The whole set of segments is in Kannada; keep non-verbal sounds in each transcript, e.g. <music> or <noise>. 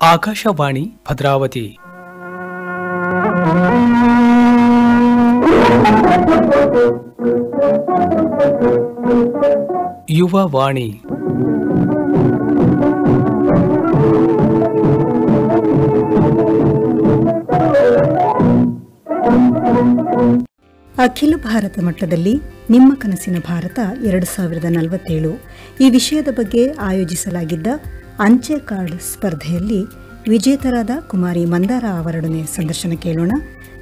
ಆಕಾಶವಾಣಿ ಭದ್ರಾವತಿ. ಯುವ ವಾಣಿ. ಅಖಿಲ ಭಾರತ ಮಟ್ಟದಲ್ಲಿ ನಿಮ್ಮ ಕನಸಿನ ಭಾರತ ಎರಡು ಸಾವಿರದ ನಲವತ್ತೇಳು. ಈ ವಿಷಯದ ಬಗ್ಗೆ ಆಯೋಜಿಸಲಾಗಿದ್ದ ಅಂಚೆ ಕಾರ್ಡ್ ಸ್ಪರ್ಧೆಯಲ್ಲಿ ವಿಜೇತರಾದ ಕುಮಾರಿ ಮಂದಾರ ಅವರೊಡನೆ ಸಂದರ್ಶನ ಕೇಳೋಣ.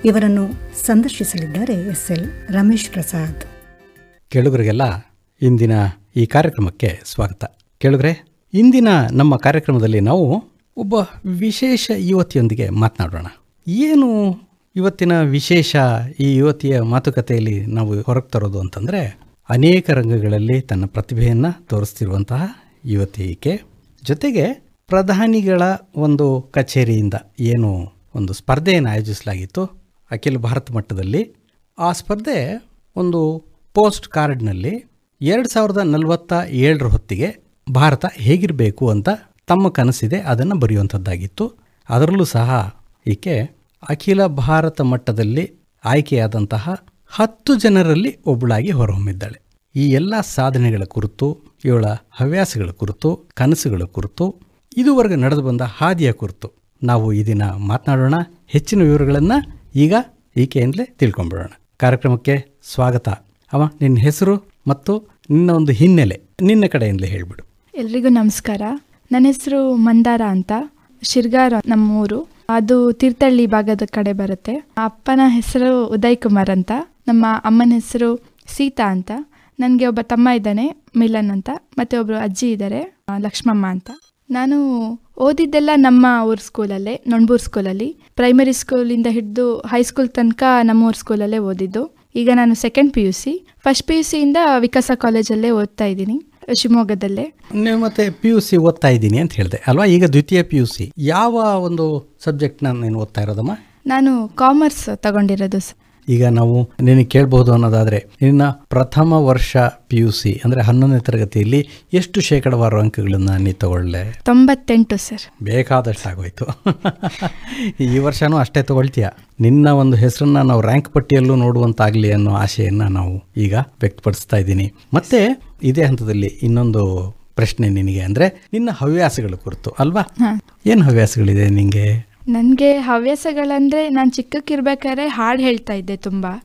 ಇವರನ್ನು ಸಂದರ್ಶಿಸಲಿದ್ದಾರೆ ಎಸ್ ಎಲ್ ರಮೇಶ್ ಪ್ರಸಾದ್. ಕೇಳುಗರಿಗೆಲ್ಲ ಇಂದಿನ ಈ ಕಾರ್ಯಕ್ರಮಕ್ಕೆ ಸ್ವಾಗತ. ಕೇಳುಗರೆ, ಇಂದಿನ ನಮ್ಮ ಕಾರ್ಯಕ್ರಮದಲ್ಲಿ ನಾವು ಒಬ್ಬ ವಿಶೇಷ ಯುವತಿಯೊಂದಿಗೆ ಮಾತನಾಡೋಣ. ಏನು ಇವತ್ತಿನ ವಿಶೇಷ ಈ ಯುವತಿಯ ಮಾತುಕತೆಯಲ್ಲಿ ನಾವು ಹೊರಗೆ ತರೋದು ಅಂತಂದರೆ, ಅನೇಕ ರಂಗಗಳಲ್ಲಿ ತನ್ನ ಪ್ರತಿಭೆಯನ್ನು ತೋರಿಸ್ತಿರುವಂತಹ ಯುವತಿ ಈಕೆ ಜೊತೆಗೆ ಪ್ರಧಾನಿಗಳ ಒಂದು ಕಚೇರಿಯಿಂದ ಏನು ಒಂದು ಸ್ಪರ್ಧೆಯನ್ನು ಆಯೋಜಿಸಲಾಗಿತ್ತು. ಅಖಿಲ ಭಾರತ ಮಟ್ಟದಲ್ಲಿ ಆ ಸ್ಪರ್ಧೆ ಒಂದು ಪೋಸ್ಟ್ ಕಾರ್ಡ್ನಲ್ಲಿ ಎರಡು ಸಾವಿರದ ನಲವತ್ತ ಏಳರ ಹೊತ್ತಿಗೆ ಭಾರತ ಹೇಗಿರಬೇಕು ಅಂತ ತಮ್ಮ ಕನಸಿದೆ, ಅದನ್ನು ಬರೆಯುವಂಥದ್ದಾಗಿತ್ತು. ಅದರಲ್ಲೂ ಸಹ ಈಕೆ ಅಖಿಲ ಭಾರತ ಮಟ್ಟದಲ್ಲಿ ಆಯ್ಕೆಯಾದಂತಹ ಹತ್ತು ಜನರಲ್ಲಿ ಒಬ್ಬಳಾಗಿ ಹೊರಹೊಮ್ಮಿದ್ದಾಳೆ. ಈ ಎಲ್ಲ ಸಾಧನೆಗಳ ಕುರಿತು ಇವಳ ಹವ್ಯಾಸಗಳ ಕುರಿತು, ಕನಸುಗಳ ಕುರಿತು, ಇದುವರೆಗೆ ನಡೆದು ಬಂದ ಹಾದಿಯ ಕುರಿತು ನಾವು ಈ ದಿನ ಮಾತನಾಡೋಣ. ಹೆಚ್ಚಿನ ವಿವರಗಳನ್ನು ಈಗ ಈಕೆಯಿಂದಲೇ ತಿಳ್ಕೊಂಬಿಡೋಣ. ಕಾರ್ಯಕ್ರಮಕ್ಕೆ ಸ್ವಾಗತ. ಅವ ನಿನ್ನ ಹೆಸರು ಮತ್ತು ನಿನ್ನ ಒಂದು ಹಿನ್ನೆಲೆ ನಿನ್ನ ಕಡೆಯಿಂದಲೇ ಹೇಳಿಬಿಡು. ಎಲ್ರಿಗೂ ನಮಸ್ಕಾರ. ನನ್ನ ಹೆಸರು ಮಂದಾರ ಅಂತ. ಶಿರ್ಗಾರ ನಮ್ಮೂರು ಅದು ತೀರ್ಥಹಳ್ಳಿ ಭಾಗದ ಕಡೆ ಬರುತ್ತೆ. ಅಪ್ಪನ ಹೆಸರು ಉದಯ್ ಕುಮಾರ್ ಅಂತ. ನಮ್ಮ ಅಮ್ಮನ ಹೆಸರು ಸೀತಾ ಅಂತ. ನನಗೆ ಒಬ್ಬ ತಮ್ಮ ಇದ್ದಾನೆ ಮಿಲನ್ ಅಂತ ಮತ್ತು ಒಬ್ಬರು ಅಜ್ಜಿ ಇದ್ದಾರೆ ಲಕ್ಷ್ಮಮ್ಮ ಅಂತ. ನಾನು ಓದಿದ್ದೆಲ್ಲ ನಮ್ಮ ಊರ್ ಸ್ಕೂಲಲ್ಲೇ ನೊಣ್ಬೂರ್ ಸ್ಕೂಲಲ್ಲಿ. ಪ್ರೈಮರಿ ಸ್ಕೂಲಿಂದ ಹಿಡಿದು ಹೈಸ್ಕೂಲ್ ತನಕ ನಮ್ಮ ಊರ್ ಸ್ಕೂಲಲ್ಲೇ ಓದಿದ್ದು. ಈಗ ನಾನು second P U C first P U ಸಿಯಿಂದ ವಿಕಾಸ ಕಾಲೇಜಲ್ಲೇ ಓದ್ತಾ ಇದ್ದೀನಿ ಶಿವಮೊಗ್ಗದಲ್ಲೇ. ನೀವು ಮತ್ತೆ ಪಿ ಯು ಸಿ ಓದ್ತಾ ಇದ್ದೀನಿ ಅಂತ ಹೇಳಿದೆ ಅಲ್ವಾ? ಈಗ ದ್ವಿತೀಯ ಪಿ ಯು ಸಿ ಯಾವ ಒಂದು ಸಬ್ಜೆಕ್ಟ್ನ ನೀನು ಓದ್ತಾ ಇರೋದಮ್ಮ? ನಾನು ಕಾಮರ್ಸ್ ತಗೊಂಡಿರೋದು ಈಗ ನಾವು ನಿನಗೆ ಕೇಳಬಹುದು ಅನ್ನೋದಾದರೆ ನಿನ್ನ ಪ್ರಥಮ ವರ್ಷ ಪಿ ಯು ಸಿ ಅಂದರೆ ಹನ್ನೊಂದನೇ ತರಗತಿಯಲ್ಲಿ ಎಷ್ಟು ಶೇಕಡವಾರು ಅಂಕಗಳನ್ನು ನೀ ತಗೊಳ್ಳೆ? ತೊಂಬತ್ತೆಂಟು ಸರ್. ಬೇಕಾದಷ್ಟು ಆಗೋಯ್ತು ಈ ವರ್ಷನೂ ಅಷ್ಟೇ ತಗೊಳ್ತೀಯ? ನಿನ್ನ ಒಂದು ಹೆಸರನ್ನ ನಾವು ರ್ಯಾಂಕ್ ಪಟ್ಟಿಯಲ್ಲೂ ನೋಡುವಂತಾಗಲಿ ಅನ್ನೋ ಆಶೆಯನ್ನು ನಾವು ಈಗ ವ್ಯಕ್ತಪಡಿಸ್ತಾ ಇದ್ದೀನಿ. ಮತ್ತೆ ಇದೇ ಹಂತದಲ್ಲಿ ಇನ್ನೊಂದು ಪ್ರಶ್ನೆ ನಿನಗೆ ಅಂದರೆ ನಿನ್ನ ಹವ್ಯಾಸಗಳ ಕುರಿತು ಅಲ್ವಾ? ಏನು ಹವ್ಯಾಸಗಳಿದೆ ನಿನಗೆ ನನಗೆ ಹವ್ಯಾಸಗಳಂದ್ರೆ ನಾನು ಚಿಕ್ಕಕ್ಕಿರ್ಬೇಕಾದ್ರೆ ಹಾಡು ಹೇಳ್ತಾ ಇದ್ದೆ ತುಂಬಾ.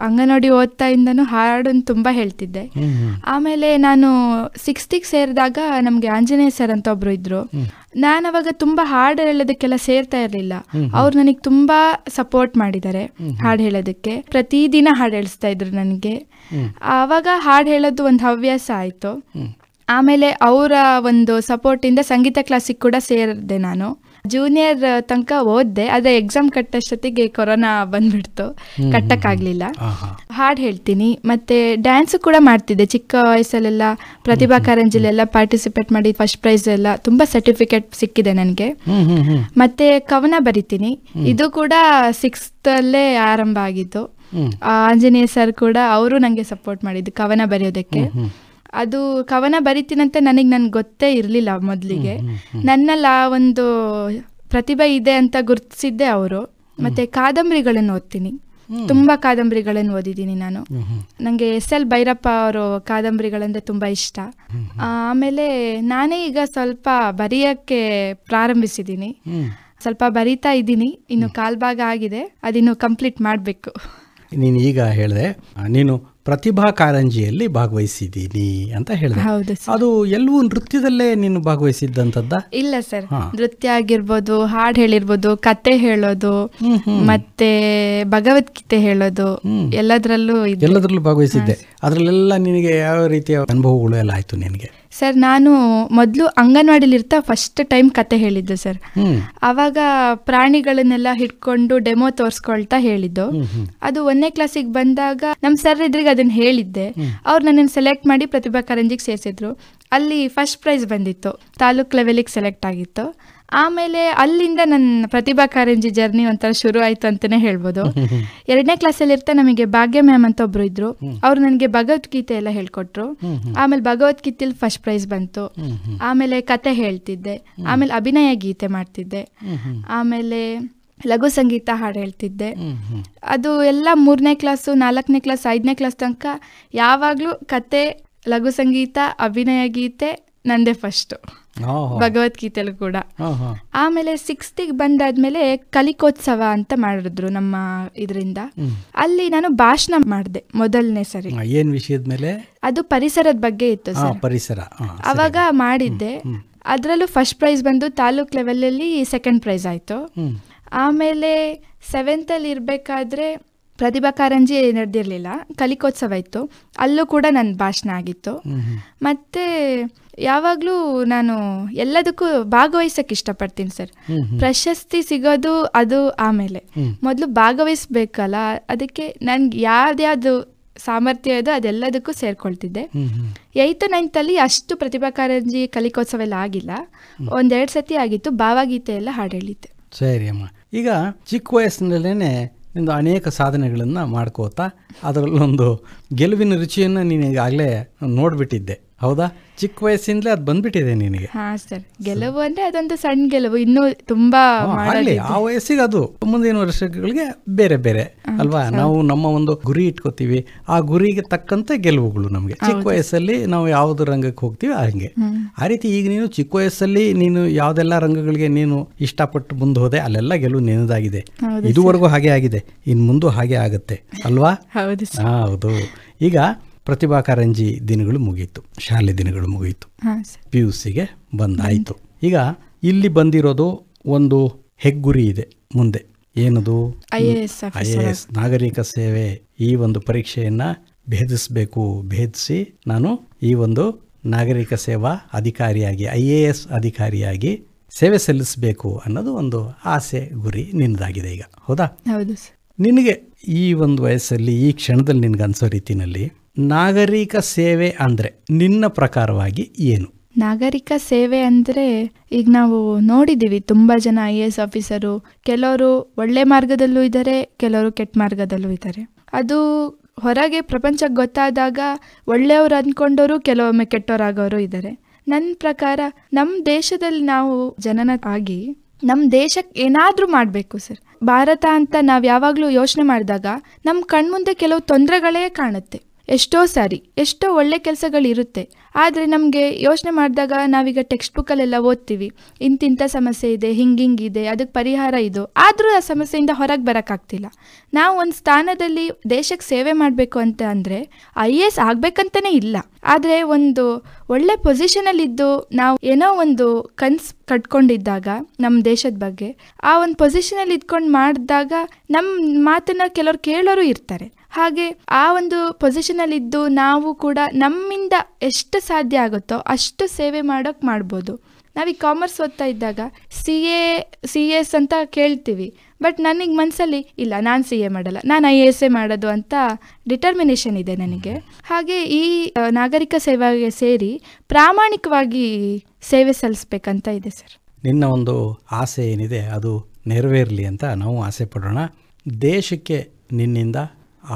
ಅಂಗನವಾಡಿ ಓದ್ತಾ ಇಂದನು ಹಾಡನ್ನು ತುಂಬಾ ಹೇಳ್ತಿದ್ದೆ. ಆಮೇಲೆ ನಾನು ಸಿಕ್ಸ್ತಿಗೆ ಸೇರಿದಾಗ ನಮಗೆ ಆಂಜನೇಯ ಸರ್ ಅಂತ ಒಬ್ರು ಇದ್ರು. ನಾನು ಅವಾಗ ತುಂಬಾ ಹಾಡು ಹೇಳೋದಕ್ಕೆಲ್ಲ ಸೇರ್ತಾ ಇರಲಿಲ್ಲ. ಅವ್ರು ನನಗೆ ತುಂಬಾ ಸಪೋರ್ಟ್ ಮಾಡಿದ್ದಾರೆ ಹಾಡು ಹೇಳೋದಕ್ಕೆ. ಪ್ರತಿದಿನ ಹಾಡು ಹೇಳಿಸ್ತಾ ಇದ್ರು ನನಗೆ. ಆವಾಗ ಹಾಡು ಹೇಳೋದು ಒಂದು ಹವ್ಯಾಸ ಆಯಿತು. ಆಮೇಲೆ ಅವರ ಒಂದು ಸಪೋರ್ಟಿಂದ ಸಂಗೀತ ಕ್ಲಾಸಿಗೆ ಕೂಡ ಸೇರಿದೆ ನಾನು. ಜೂನಿಯರ್ ತನಕ ಓದ್ದೆ ಅದೇ ಎಕ್ಸಾಮ್ ಕಟ್ಟಷ್ಟೊತ್ತಿಗೆ ಕೊರೋನಾ ಬಂದ್ಬಿಡ್ತು. ಕಟ್ಟಕ್ಕಾಗ್ಲಿಲ್ಲ. ಹಾಡು ಹೇಳ್ತೀನಿ. ಮತ್ತೆ ಡ್ಯಾನ್ಸ್ ಕೂಡ ಮಾಡ್ತಿದ್ದೆ. ಚಿಕ್ಕ ವಯಸ್ಸಲ್ಲೆಲ್ಲ ಪ್ರತಿಭಾ ಕಾರಂಜಿಲೆಲ್ಲ ಪಾರ್ಟಿಸಿಪೇಟ್ ಮಾಡಿ ಫಸ್ಟ್ ಪ್ರೈಸ್ ಎಲ್ಲ ತುಂಬಾ ಸರ್ಟಿಫಿಕೇಟ್ ಸಿಕ್ಕಿದೆ ನನಗೆ. ಮತ್ತೆ ಕವನ ಬರಿತೀನಿ. ಇದು ಕೂಡ ಸಿಕ್ಸ್ತ್ ಅಲ್ಲೇ ಆರಂಭ ಆಗಿದ್ದು. ಆ, ಆಂಜನೇಯ ಸರ್ ಕೂಡ ಅವರು ನನಗೆ ಸಪೋರ್ಟ್ ಮಾಡಿದ್ದು ಕವನ ಬರೆಯೋದಕ್ಕೆ. ಅದು ಕವನ ಬರಿತೀನಂತ ನನಗೆ ನನ್ಗೆ ಗೊತ್ತೇ ಇರಲಿಲ್ಲ ಮೊದಲಿಗೆ. ನನ್ನಲ್ಲಿ ಆ ಒಂದು ಪ್ರತಿಭೆ ಇದೆ ಅಂತ ಗುರುತಿಸಿದ್ದೆ ಅವರು. ಮತ್ತೆ ಕಾದಂಬರಿಗಳನ್ನು ಓದ್ತೀನಿ. ತುಂಬಾ ಕಾದಂಬರಿಗಳನ್ನು ಓದಿದ್ದೀನಿ ನಾನು. ನನಗೆ ಎಸ್ ಎಲ್ ಭೈರಪ್ಪ ಅವರು ಕಾದಂಬರಿಗಳಂದ್ರೆ ತುಂಬಾ ಇಷ್ಟ. ಆಮೇಲೆ ನಾನೇ ಈಗ ಸ್ವಲ್ಪ ಬರೆಯಕ್ಕೆ ಪ್ರಾರಂಭಿಸಿದ್ದೀನಿ. ಸ್ವಲ್ಪ ಬರಿತಾ ಇದ್ದೀನಿ. ಇನ್ನು ಕಾಲ್ಭಾಗ ಆಗಿದೆ. ಅದಿನ್ನು ಕಂಪ್ಲೀಟ್ ಮಾಡಬೇಕು. ನೀನು ಈಗ ಹೇಳಿದೆ ನೀನು ಪ್ರತಿಭಾ ಕಾರಂಜಿಯಲ್ಲಿ ಭಾಗವಹಿಸಿದ್ದೀನಿ ಅಂತ ಹೇಳಿದೆ. ಅದು ಎಲ್ಲವೂ ನೃತ್ಯದಲ್ಲೇ ನೀನು ಭಾಗವಹಿಸಿದ್ದಂಥದ್ದ? ಇಲ್ಲ ಸರ್. ನೃತ್ಯ ಆಗಿರ್ಬೋದು ಹಾಡು ಹೇಳಿರ್ಬೋದು ಕತೆ ಹೇಳೋದು ಮತ್ತೆ ಭಗವದ್ಗೀತೆ ಹೇಳೋದು ಎಲ್ಲದರಲ್ಲೂ ಎಲ್ಲದರಲ್ಲೂ ಭಾಗವಹಿಸಿದ್ದೆ. ಅದರಲ್ಲೆಲ್ಲ ನಿನಗೆ ಯಾವ ರೀತಿಯ ಅನುಭವಗಳು ಎಲ್ಲ ಆಯ್ತು ನಿನಗೆ? ಸರ್ ನಾನು ಮೊದಲು ಅಂಗನವಾಡಿಲಿ ಇರ್ತಾ ಫಸ್ಟ್ ಟೈಮ್ ಕತೆ ಹೇಳಿದ್ದು ಸರ್ ಅವಾಗ ಆವಾಗ ಪ್ರಾಣಿಗಳನ್ನೆಲ್ಲ ಹಿಡ್ಕೊಂಡು ಡೆಮೋ ತೋರಿಸ್ಕೊಳ್ತಾ ಹೇಳಿದ್ದು. ಅದು ಒಂದನೇ ಕ್ಲಾಸಿಗೆ ಬಂದಾಗ ನಮ್ಮ ಸರ್ ಇದ್ರಿಗೆ ಅದನ್ನ ಹೇಳಿದ್ದೆ. ಅವ್ರು ನನ್ನನ್ನು ಸೆಲೆಕ್ಟ್ ಮಾಡಿ ಪ್ರತಿಭಾ ಕಾರಂಜಿಗೆ ಸೇರಿಸಿದ್ರು. ಅಲ್ಲಿ ಫಸ್ಟ್ ಪ್ರೈಸ್ ಬಂದಿತ್ತು. ತಾಲೂಕ್ ಲೆವೆಲಿಗೆ ಸೆಲೆಕ್ಟ್ ಆಗಿತ್ತು. ಆಮೇಲೆ ಅಲ್ಲಿಂದ ನನ್ನ ಪ್ರತಿಭಾ ಕಾರಂಜಿ ಜರ್ನಿ ಒಂಥರ ಶುರು ಆಯ್ತು ಅಂತಾನೆ ಹೇಳ್ಬೋದು. <laughs> ಎರಡನೇ ಕ್ಲಾಸಲ್ಲಿ ಇರ್ತಾ ನಮಗೆ ಭಾಗ್ಯ ಮ್ಯಾಮ್ ಅಂತ ಒಬ್ರು ಇದ್ರು. ಅವ್ರು ನನಗೆ ಭಗವದ್ಗೀತೆ ಎಲ್ಲ ಹೇಳ್ಕೊಟ್ರು. ಆಮೇಲೆ ಭಗವದ್ಗೀತೆಲಿ ಫಸ್ಟ್ ಪ್ರೈಸ್ ಬಂತು. ಆಮೇಲೆ ಕತೆ ಹೇಳ್ತಿದ್ದೆ. ಆಮೇಲೆ ಅಭಿನಯ ಗೀತೆ ಮಾಡ್ತಿದ್ದೆ. ಆಮೇಲೆ ಲಘು ಸಂಗೀತ ಹಾಡು ಹೇಳ್ತಿದ್ದೆ. ಅದು ಎಲ್ಲ ಮೂರನೇ ಕ್ಲಾಸು ನಾಲ್ಕನೇ ಕ್ಲಾಸ್ ಐದನೇ ಕ್ಲಾಸ್ ತನಕ ಯಾವಾಗಲೂ ಕತೆ ಲಘು ಸಂಗೀತ ಅಭಿನಯ ಗೀತೆ ನಂದೇ ಫಸ್ಟು. ಭಗವದ್ಗೀತೆಲು ಕೂಡ. ಆಮೇಲೆ ಸಿಕ್ಸ್ತಿಗೆ ಬಂದಾದ್ಮೇಲೆ ಕಲಿಕೋತ್ಸವ ಅಂತ ಮಾಡಿದ್ರು ನಮ್ಮ ಇದರಿಂದ. ಅಲ್ಲಿ ನಾನು ಭಾಷಣ ಮಾಡಿದೆ ಮೊದಲನೇ ಸರಿ. ಏನ್ ವಿಷಯದ ಮೇಲೆ? ಅದು ಪರಿಸರದ ಬಗ್ಗೆ ಇತ್ತು ಪರಿಸರ. ಅವಾಗ ಮಾಡಿದ್ದೆ. ಅದರಲ್ಲೂ ಫಸ್ಟ್ ಪ್ರೈಸ್ ಬಂದು ತಾಲೂಕ್ ಲೆವೆಲಲ್ಲಿ ಸೆಕೆಂಡ್ ಪ್ರೈಸ್ ಆಯ್ತು. ಆಮೇಲೆ ಆಮೇಲೆ ಸೆವೆಂತಲ್ಲಿ ಇರಬೇಕಾದ್ರೆ ಪ್ರತಿಭಾ ಕಾರಂಜಿ ನಡೆದಿರಲಿಲ್ಲ. ಕಲಿಕೋತ್ಸವ ಇತ್ತು. ಅಲ್ಲೂ ಕೂಡ ನನ್ನ ಭಾಷಣ ಆಗಿತ್ತು. ಮತ್ತೆ ಯಾವಾಗಲೂ ನಾನು ಎಲ್ಲದಕ್ಕೂ ಭಾಗವಹಿಸಕ್ಕೆ ಇಷ್ಟಪಡ್ತೀನಿ ಸರ್. ಪ್ರಶಸ್ತಿ ಸಿಗೋದು ಅದು ಆಮೇಲೆ. ಮೊದಲು ಭಾಗವಹಿಸ್ಬೇಕಲ್ಲ ಅದಕ್ಕೆ ನನ್ಗೆ ಯಾವ್ದ್ಯಾವ್ದು ಸಾಮರ್ಥ್ಯ ಇದೆ ಅದೆಲ್ಲದಕ್ಕೂ ಸೇರ್ಕೊಳ್ತಿದ್ದೆ. ಏಯ್ತು ನೈನ್ತಲ್ಲಿ ಅಷ್ಟು ಪ್ರತಿಭಾ ಕಾರಂಜಿ ಕಲಿಕೋತ್ಸವ ಎಲ್ಲ ಆಗಿಲ್ಲ. ಒಂದೆರಡು ಸತಿ ಆಗಿತ್ತು ಭಾವಗೀತೆ ಎಲ್ಲ ಹಾಡು ಹೇಳಿದ್ದೆ ಸರಿ ಅಮ್ಮ. ಈಗ ಚಿಕ್ಕ ವಯಸ್ಸಿನಲ್ಲೇ ನಿಂದು ಅನೇಕ ಸಾಧನೆಗಳನ್ನು ಮಾಡ್ಕೋತಾ ಅದರಲ್ಲೊಂದು ಗೆಲುವಿನ ರುಚಿಯನ್ನು ನೀನು ಈಗಾಗಲೇ ನೋಡಿಬಿಟ್ಟಿದ್ದೆ. ಹೌದಾ? ಚಿಕ್ಕ ವಯಸ್ಸಿಂದಲೇ ಅದು ಬಂದ್ಬಿಟ್ಟಿದೆ ನಿನಗೆ. ಹಾ ಸರ್. ಗೆಲುವು ಅಂದ್ರೆ ಅದೊಂದು ಸಣ್ಣ ಗೆಲುವು. ಇನ್ನು ತುಂಬಾ ಆ ವಯಸ್ಸಿಗೆ ಅದು ಮುಂದಿನ ವರ್ಷಗಳಿಗೆ ಬೇರೆ ಬೇರೆ ಅಲ್ವಾ? ನಾವು ನಮ್ಮ ಒಂದು ಗುರಿ ಇಟ್ಕೋತೀವಿ. ಆ ಗುರಿಗೆ ತಕ್ಕಂತೆ ಗೆಲುವುಗಳು ನಮಗೆ. ಚಿಕ್ಕ ವಯಸ್ಸಲ್ಲಿ ನಾವು ಯಾವ್ದು ರಂಗಕ್ಕೆ ಹೋಗ್ತೀವಿ ಹಂಗೆ. ಆ ರೀತಿ ಈಗ ನೀನು ಚಿಕ್ಕ ವಯಸ್ಸಲ್ಲಿ ನೀನು ಯಾವ್ದೆಲ್ಲ ರಂಗಗಳಿಗೆ ನೀನು ಇಷ್ಟಪಟ್ಟು ಮುಂದೆ ಹೋದೆ ಅಲ್ಲೆಲ್ಲ ಗೆಲುವು ನಿನ್ನದಾಗಿದೆ. ಇದುವರೆಗೂ ಹಾಗೆ ಆಗಿದೆ. ಇನ್ ಮುಂದೂ ಹಾಗೆ ಆಗುತ್ತೆ ಅಲ್ವಾ? ಹೌದು. ಈಗ ಪ್ರತಿಭಾ ಕಾರಂಜಿ ದಿನಗಳು ಮುಗೀತು ಶಾಲೆ ದಿನಗಳು ಮುಗೀತು. ಪಿ ಯು ಸಿಗೆ ಬಂದಾಯಿತು. ಈಗ ಇಲ್ಲಿ ಬಂದಿರೋದು ಒಂದು ಹೆಗ್ಗುರಿ ಇದೆ ಮುಂದೆ. ಏನದು? I A S I A S ನಾಗರಿಕ ಸೇವೆ ಈ ಒಂದು ಪರೀಕ್ಷೆಯನ್ನ ಭೇದಿಸಬೇಕು ಭೇದಿಸಿ ನಾನು ಈ ಒಂದು ನಾಗರಿಕ ಸೇವಾ ಅಧಿಕಾರಿಯಾಗಿ ಐ ಎ ಎಸ್ ಅಧಿಕಾರಿಯಾಗಿ ಸೇವೆ ಸಲ್ಲಿಸಬೇಕು ಅನ್ನೋದು ಒಂದು ಆಸೆ ಗುರಿ ನಿನ್ನದಾಗಿದೆ ಈಗ. ಹೌದಾ? ನಿನಗೆ ಈ ಒಂದು ವಯಸ್ಸಲ್ಲಿ ಈ ಕ್ಷಣದಲ್ಲಿ ನಿನಗೆ ಅನಿಸೋ ರೀತಿನಲ್ಲಿ ನಾಗರಿಕ ಸೇವೆ ಅಂದ್ರೆ ನಿನ್ನ ಪ್ರಕಾರವಾಗಿ ಏನು? ನಾಗರಿಕ ಸೇವೆ ಅಂದ್ರೆ ಈಗ ನಾವು ನೋಡಿದ್ದೀವಿ ತುಂಬಾ ಜನ ಐ ಎ ಎಸ್ ಆಫೀಸರು, ಕೆಲವರು ಒಳ್ಳೆ ಮಾರ್ಗದಲ್ಲೂ ಇದ್ದಾರೆ, ಕೆಲವರು ಕೆಟ್ಟ ಮಾರ್ಗದಲ್ಲೂ ಇದ್ದಾರೆ. ಅದು ಹೊರಗೆ ಪ್ರಪಂಚಕ್ಕೆ ಗೊತ್ತಾದಾಗ ಒಳ್ಳೆಯವರು ಅಂದ್ಕೊಂಡವರು ಕೆಲವೊಮ್ಮೆ ಕೆಟ್ಟವರಾಗೋರು ಇದ್ದಾರೆ. ನನ್ನ ಪ್ರಕಾರ ನಮ್ಮ ದೇಶದಲ್ಲಿ ನಾವು ಜನನ ಆಗಿ ನಮ್ಮ ದೇಶಕ್ಕೆ ಏನಾದರೂ ಮಾಡಬೇಕು ಸರ್. ಭಾರತ ಅಂತ ನಾವು ಯಾವಾಗಲೂ ಯೋಚನೆ ಮಾಡಿದಾಗ ನಮ್ಮ ಕಣ್ಮುಂದೆ ಕೆಲವು ತೊಂದರೆಗಳೇ ಕಾಣುತ್ತೆ. ಎಷ್ಟೋ ಸಾರಿ ಎಷ್ಟೋ ಒಳ್ಳೆ ಕೆಲಸಗಳಿರುತ್ತೆ. ಆದರೆ ನಮಗೆ ಯೋಚನೆ ಮಾಡಿದಾಗ ನಾವೀಗ ಟೆಕ್ಸ್ಟ್ ಬುಕ್ಕಲ್ಲೆಲ್ಲ ಓದ್ತೀವಿ. ಇಂತಿಂಥ ಸಮಸ್ಯೆ ಇದೆ, ಹಿಂಗಿಂಗಿದೆ ಅದಕ್ಕೆ ಪರಿಹಾರ ಇದು. ಆದರೂ ಆ ಸಮಸ್ಯೆಯಿಂದ ಹೊರಗೆ ಬರೋಕ್ಕಾಗ್ತಿಲ್ಲ. ನಾವು ಒಂದು ಸ್ಥಾನದಲ್ಲಿ ದೇಶಕ್ಕೆ ಸೇವೆ ಮಾಡಬೇಕು ಅಂತ ಅಂದರೆ ಐ ಎ ಎಸ್ ಆಗಬೇಕಂತಲೇ ಇಲ್ಲ. ಆದರೆ ಒಂದು ಒಳ್ಳೆ ಪೊಸಿಷನಲ್ಲಿದ್ದು ನಾವು ಏನೋ ಒಂದು ಕನ್ಸು ಕಟ್ಕೊಂಡಿದ್ದಾಗ ನಮ್ಮ ದೇಶದ ಬಗ್ಗೆ, ಆ ಒಂದು ಪೊಸಿಷನಲ್ಲಿ ಇದ್ಕೊಂಡು ಮಾಡಿದಾಗ ನಮ್ಮ ಮಾತನ್ನ ಕೆಲವ್ರು ಕೇಳೋರು ಇರ್ತಾರೆ. ಹಾಗೆ ಆ ಒಂದು ಪೊಸಿಷನಲ್ಲಿದ್ದು ನಾವು ಕೂಡ ನಮ್ಮಿಂದ ಎಷ್ಟು ಸಾಧ್ಯ ಆಗುತ್ತೋ ಅಷ್ಟು ಸೇವೆ ಮಾಡೋಕೆ ಮಾಡ್ಬೋದು. ನಾವು ಈ ಕಾಮರ್ಸ್ ಓದ್ತಾ ಇದ್ದಾಗ ಸಿ ಎ ಸಿ ಎಸ್ ಅಂತ ಕೇಳ್ತೀವಿ. ಬಟ್ ನನಗೆ ಮನಸ್ಸಲ್ಲಿ ಇಲ್ಲ, ನಾನು ಸಿ ಎ ಮಾಡಲ್ಲ, ನಾನು ಐ ಎಸ್ ಎ ಮಾಡೋದು ಅಂತ ಡಿಟರ್ಮಿನೇಷನ್ ಇದೆ ನನಗೆ. ಹಾಗೆ ಈ ನಾಗರಿಕ ಸೇವೆಗೆ ಸೇರಿ ಪ್ರಾಮಾಣಿಕವಾಗಿ ಸೇವೆ ಸಲ್ಲಿಸ್ಬೇಕಂತ ಇದೆ, ಸರ್. ನಿನ್ನ ಒಂದು ಆಸೆ ಏನಿದೆ, ಅದು ನೆರವೇರಲಿ ಅಂತ ನಾವು ಆಸೆ ಪಡೋಣ. ದೇಶಕ್ಕೆ ನಿನ್ನಿಂದ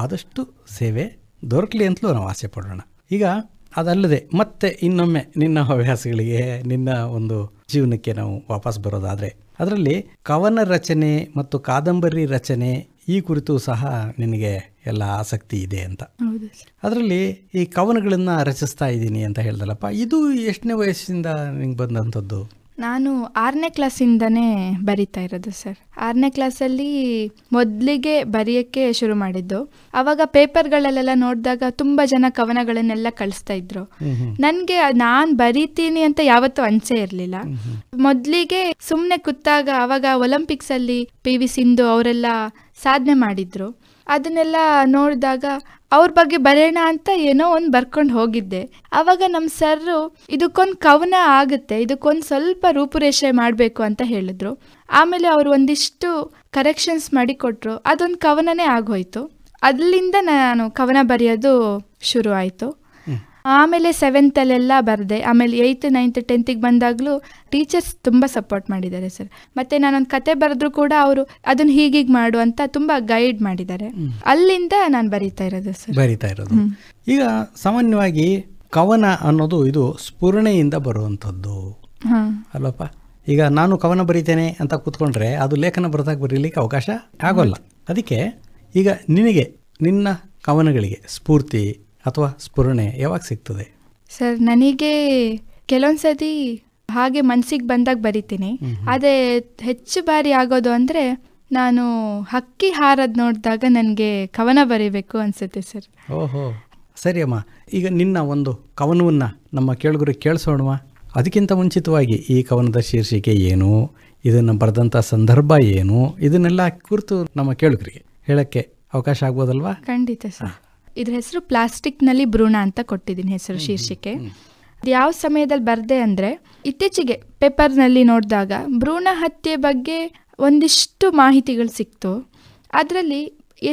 ಆದಷ್ಟು ಸೇವೆ ದೊರಕಲಿ ಅಂತಲೂ ನಾವು ಆಸೆ ಪಡೋಣ. ಈಗ ಅದಲ್ಲದೆ ಮತ್ತೆ ಇನ್ನೊಮ್ಮೆ ನಿನ್ನ ಹವ್ಯಾಸಗಳಿಗೆ ನಿನ್ನ ಒಂದು ಜೀವನಕ್ಕೆ ನಾವು ವಾಪಸ್ ಬರೋದಾದರೆ ಅದರಲ್ಲಿ ಕವನ ರಚನೆ ಮತ್ತು ಕಾದಂಬರಿ ರಚನೆ ಈ ಕುರಿತು ಸಹ ನಿನಗೆ ಎಲ್ಲ ಆಸಕ್ತಿ ಇದೆ ಅಂತ. ಅದರಲ್ಲಿ ಈ ಕವನಗಳನ್ನು ರಚಿಸ್ತಾ ಇದ್ದೀನಿ ಅಂತ ಹೇಳ್ದಲ್ಲಪ್ಪ ಇದು ಎಷ್ಟನೇ ವಯಸ್ಸಿಂದ ನಿಂಗೆ ಬಂದಂಥದ್ದು? ನಾನು ಆರನೇ ಕ್ಲಾಸಿಂದನೇ ಬರಿತಾ ಇರೋದು ಸರ್. ಆರನೇ ಕ್ಲಾಸಲ್ಲಿ ಮೊದಲಿಗೆ ಬರೆಯೋಕ್ಕೆ ಶುರು ಮಾಡಿದ್ದು. ಅವಾಗ ಪೇಪರ್ಗಳಲ್ಲೆಲ್ಲ ನೋಡಿದಾಗ ತುಂಬ ಜನ ಕವನಗಳನ್ನೆಲ್ಲ ಕಳಿಸ್ತಾ ಇದ್ರು. ನನಗೆ ನಾನು ಬರಿತೀನಿ ಅಂತ ಯಾವತ್ತೂ ಅಂಚೆ ಇರಲಿಲ್ಲ. ಮೊದಲಿಗೆ ಸುಮ್ಮನೆ ಕೂತಾಗ ಅವಾಗ ಒಲಿಂಪಿಕ್ಸಲ್ಲಿ ಪಿ ವಿ ಸಿಂಧು ಅವರೆಲ್ಲ ಸಾಧನೆ ಮಾಡಿದ್ರು. ಅದನ್ನೆಲ್ಲ ನೋಡಿದಾಗ ಅವ್ರ ಬಗ್ಗೆ ಬರೆಯೋಣ ಅಂತ ಏನೋ ಒಂದು ಬರ್ಕೊಂಡು ಹೋಗಿದ್ದೆ. ಆವಾಗ ನಮ್ಮ ಸರ್ರು ಇದಕ್ಕೊಂದು ಕವನ ಆಗುತ್ತೆ, ಇದಕ್ಕೊಂದು ಸ್ವಲ್ಪ ರೂಪುರೇಷೆ ಮಾಡಬೇಕು ಅಂತ ಹೇಳಿದ್ರು. ಆಮೇಲೆ ಅವರು ಒಂದಿಷ್ಟು ಕರೆಕ್ಷನ್ಸ್ ಮಾಡಿ ಕೊಟ್ಟರು ಅದೊಂದು ಕವನನೇ ಆಗೋಯ್ತು. ಅಲ್ಲಿಂದ ನಾನು ಕವನ ಬರೆಯೋದು ಶುರು ಆಯಿತು. ಆಮೇಲೆ ಸೆವೆಂತಲ್ಲೆಲ್ಲ ಬರೆದೆ. ಆಮೇಲೆ ಏಯ್ತ್ ನೈನ್ತ್ ಟೆಂತಿಗೆ ಬಂದಾಗಲೂ ಟೀಚರ್ಸ್ ತುಂಬ ಸಪೋರ್ಟ್ ಮಾಡಿದ್ದಾರೆ ಸರ್ ಮತ್ತು ನಾನೊಂದು ಕತೆ ಬರೆದ್ರೂ ಕೂಡ ಅವರು ಅದನ್ನು ಹೀಗೀಗೆ ಮಾಡು ಅಂತ ತುಂಬ ಗೈಡ್ ಮಾಡಿದ್ದಾರೆ. ಅಲ್ಲಿಂದ ನಾನು ಬರೀತಾ ಇರೋದು ಸರ್ ಬರೀತಾ ಇರೋದು. ಈಗ ಸಾಮಾನ್ಯವಾಗಿ ಕವನ ಅನ್ನೋದು ಇದು ಸ್ಫುರಣೆಯಿಂದ ಬರುವಂಥದ್ದು. ಅಲ್ಲಪ್ಪ ಅಲ್ವಪ್ಪ ಈಗ ನಾನು ಕವನ ಬರೀತೇನೆ ಅಂತ ಕೂತ್ಕೊಂಡ್ರೆ ಅದು ಲೇಖನ ಬರೆದಾಗ ಬರೀಲಿಕ್ಕೆ ಅವಕಾಶ ಆಗೋಲ್ಲ. ಅದಕ್ಕೆ ಈಗ ನಿನಗೆ ನಿನ್ನ ಕವನಗಳಿಗೆ ಸ್ಫೂರ್ತಿ ಅಥವಾ ಸ್ಫುರಣೆ ಯಾವಾಗ ಸಿಗ್ತದೆ? ಸರ್ ನನಗೆ ಕೆಲವೊಂದು ಸತಿ ಹಾಗೆ ಮನ್ಸಿಗೆ ಬಂದಾಗ ಬರಿತೀನಿ. ಅದೇ ಹೆಚ್ಚು ಬಾರಿ ಆಗೋದು ಅಂದರೆ ನಾನು ಹಕ್ಕಿ ಹಾರದ್ ನೋಡಿದಾಗ ನನಗೆ ಕವನ ಬರೀಬೇಕು ಅನ್ಸುತ್ತೆ ಸರ್. ಓಹೋ. ಸರಿ ಅಮ್ಮ ಈಗ ನಿನ್ನ ಒಂದು ಕವನವನ್ನು ನಮ್ಮ ಕೇಳುಗರಿಗೆ ಕೇಳಿಸೋಣವಾ. ಅದಕ್ಕಿಂತ ಮುಂಚಿತವಾಗಿ ಈ ಕವನದ ಶೀರ್ಷಿಕೆ ಏನು? ಇದನ್ನು ಬರೆದಂಥ ಸಂದರ್ಭ ಏನು? ಇದನ್ನೆಲ್ಲ ಕುರಿತು ನಮ್ಮ ಕೇಳುಗರಿಗೆ ಹೇಳಕ್ಕೆ ಅವಕಾಶ ಆಗ್ಬೋದಲ್ವಾ? ಖಂಡಿತ ಸರ್. ಇದ್ರ ಹೆಸರು ಪ್ಲಾಸ್ಟಿಕ್ನಲ್ಲಿ ಭ್ರೂಣ ಅಂತ ಕೊಟ್ಟಿದ್ದೀನಿ ಹೆಸರು ಶೀರ್ಷಿಕೆ. ಯಾವ ಸಮಯದಲ್ಲಿ ಬರ್ದೆ ಅಂದರೆ ಇತ್ತೀಚೆಗೆ ಪೇಪರ್ನಲ್ಲಿ ನೋಡಿದಾಗ ಭ್ರೂಣ ಹತ್ಯೆ ಬಗ್ಗೆ ಒಂದಿಷ್ಟು ಮಾಹಿತಿಗಳು ಸಿಕ್ತು. ಅದರಲ್ಲಿ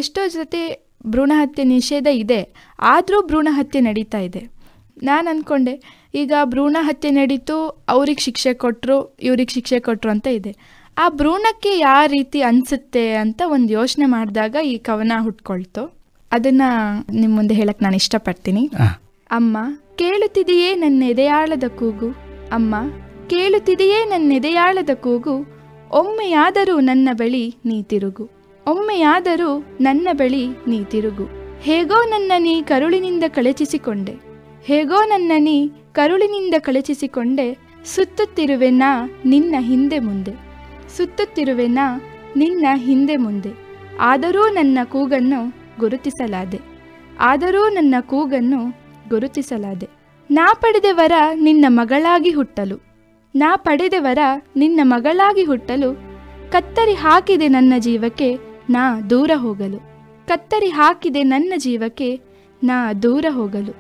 ಎಷ್ಟೋ ಜೊತೆ ಭ್ರೂಣ ಹತ್ಯೆ ನಿಷೇಧ ಇದೆ ಆದರೂ ಭ್ರೂಣ ಹತ್ಯೆ ನಡೀತಾ ಇದೆ. ನಾನು ಅಂದ್ಕೊಂಡೆ ಈಗ ಭ್ರೂಣ ಹತ್ಯೆ ನಡೀತು ಅವ್ರಿಗೆ ಶಿಕ್ಷೆ ಕೊಟ್ಟರು ಇವ್ರಿಗೆ ಶಿಕ್ಷೆ ಕೊಟ್ಟರು ಅಂತ ಇದೆ. ಆ ಭ್ರೂಣಕ್ಕೆ ಯಾವ ರೀತಿ ಅನಿಸುತ್ತೆ ಅಂತ ಒಂದು ಯೋಚನೆ ಮಾಡಿದಾಗ ಈ ಕವನ ಹುಟ್ಕೊಳ್ತು. ಅದನ್ನು ನಿಮ್ಮ ಮುಂದೆ ಹೇಳಕ್ ನಾನು ಇಷ್ಟಪಡ್ತೀನಿ. ಅಮ್ಮ ಕೇಳುತ್ತಿದೆಯೇ ನನ್ನ ಎದೆಯಾಳದ ಕೂಗು? ಅಮ್ಮ ಕೇಳುತ್ತಿದೆಯೇ ನನ್ನ ಎದೆಯಾಳದ ಕೂಗು? ಒಮ್ಮೆಯಾದರೂ ನನ್ನ ಬಳಿ ನೀ ತಿರುಗು. ಒಮ್ಮೆಯಾದರೂ ನನ್ನ ಬಳಿ ನೀ ತಿರುಗು. ಹೇಗೋ ನನ್ನ ನೀ ಕರುಳಿನಿಂದ ಕಳಚಿಸಿಕೊಂಡೆ. ಹೇಗೋ ನನ್ನ ನೀ ಕರುಳಿನಿಂದ ಕಳಚಿಸಿಕೊಂಡೆ. ಸುತ್ತುತ್ತಿರುವೆನಾ ನಿನ್ನ ಹಿಂದೆ ಮುಂದೆ. ಸುತ್ತುತ್ತಿರುವೆ ನಾ ನಿನ್ನ ಹಿಂದೆ ಮುಂದೆ. ಆದರೂ ನನ್ನ ಕೂಗನ್ನು ಗುರುತಿಸಲಾದೆ. ಆದರೂ ನನ್ನ ಕೂಗನ್ನು ಗುರುತಿಸಲಾದೆ. ನಾ ಪಡೆದವರ ನಿನ್ನ ಮಗಳಾಗಿ ಹುಟ್ಟಲು. ನಾ ಪಡೆದವರ ನಿನ್ನ ಮಗಳಾಗಿ ಹುಟ್ಟಲು. ಕತ್ತರಿ ಹಾಕಿದೆ ನನ್ನ ಜೀವಕ್ಕೆ ನಾ ದೂರ ಹೋಗಲು. ಕತ್ತರಿ ಹಾಕಿದೆ ನನ್ನ ಜೀವಕ್ಕೆ ನಾ ದೂರ ಹೋಗಲು.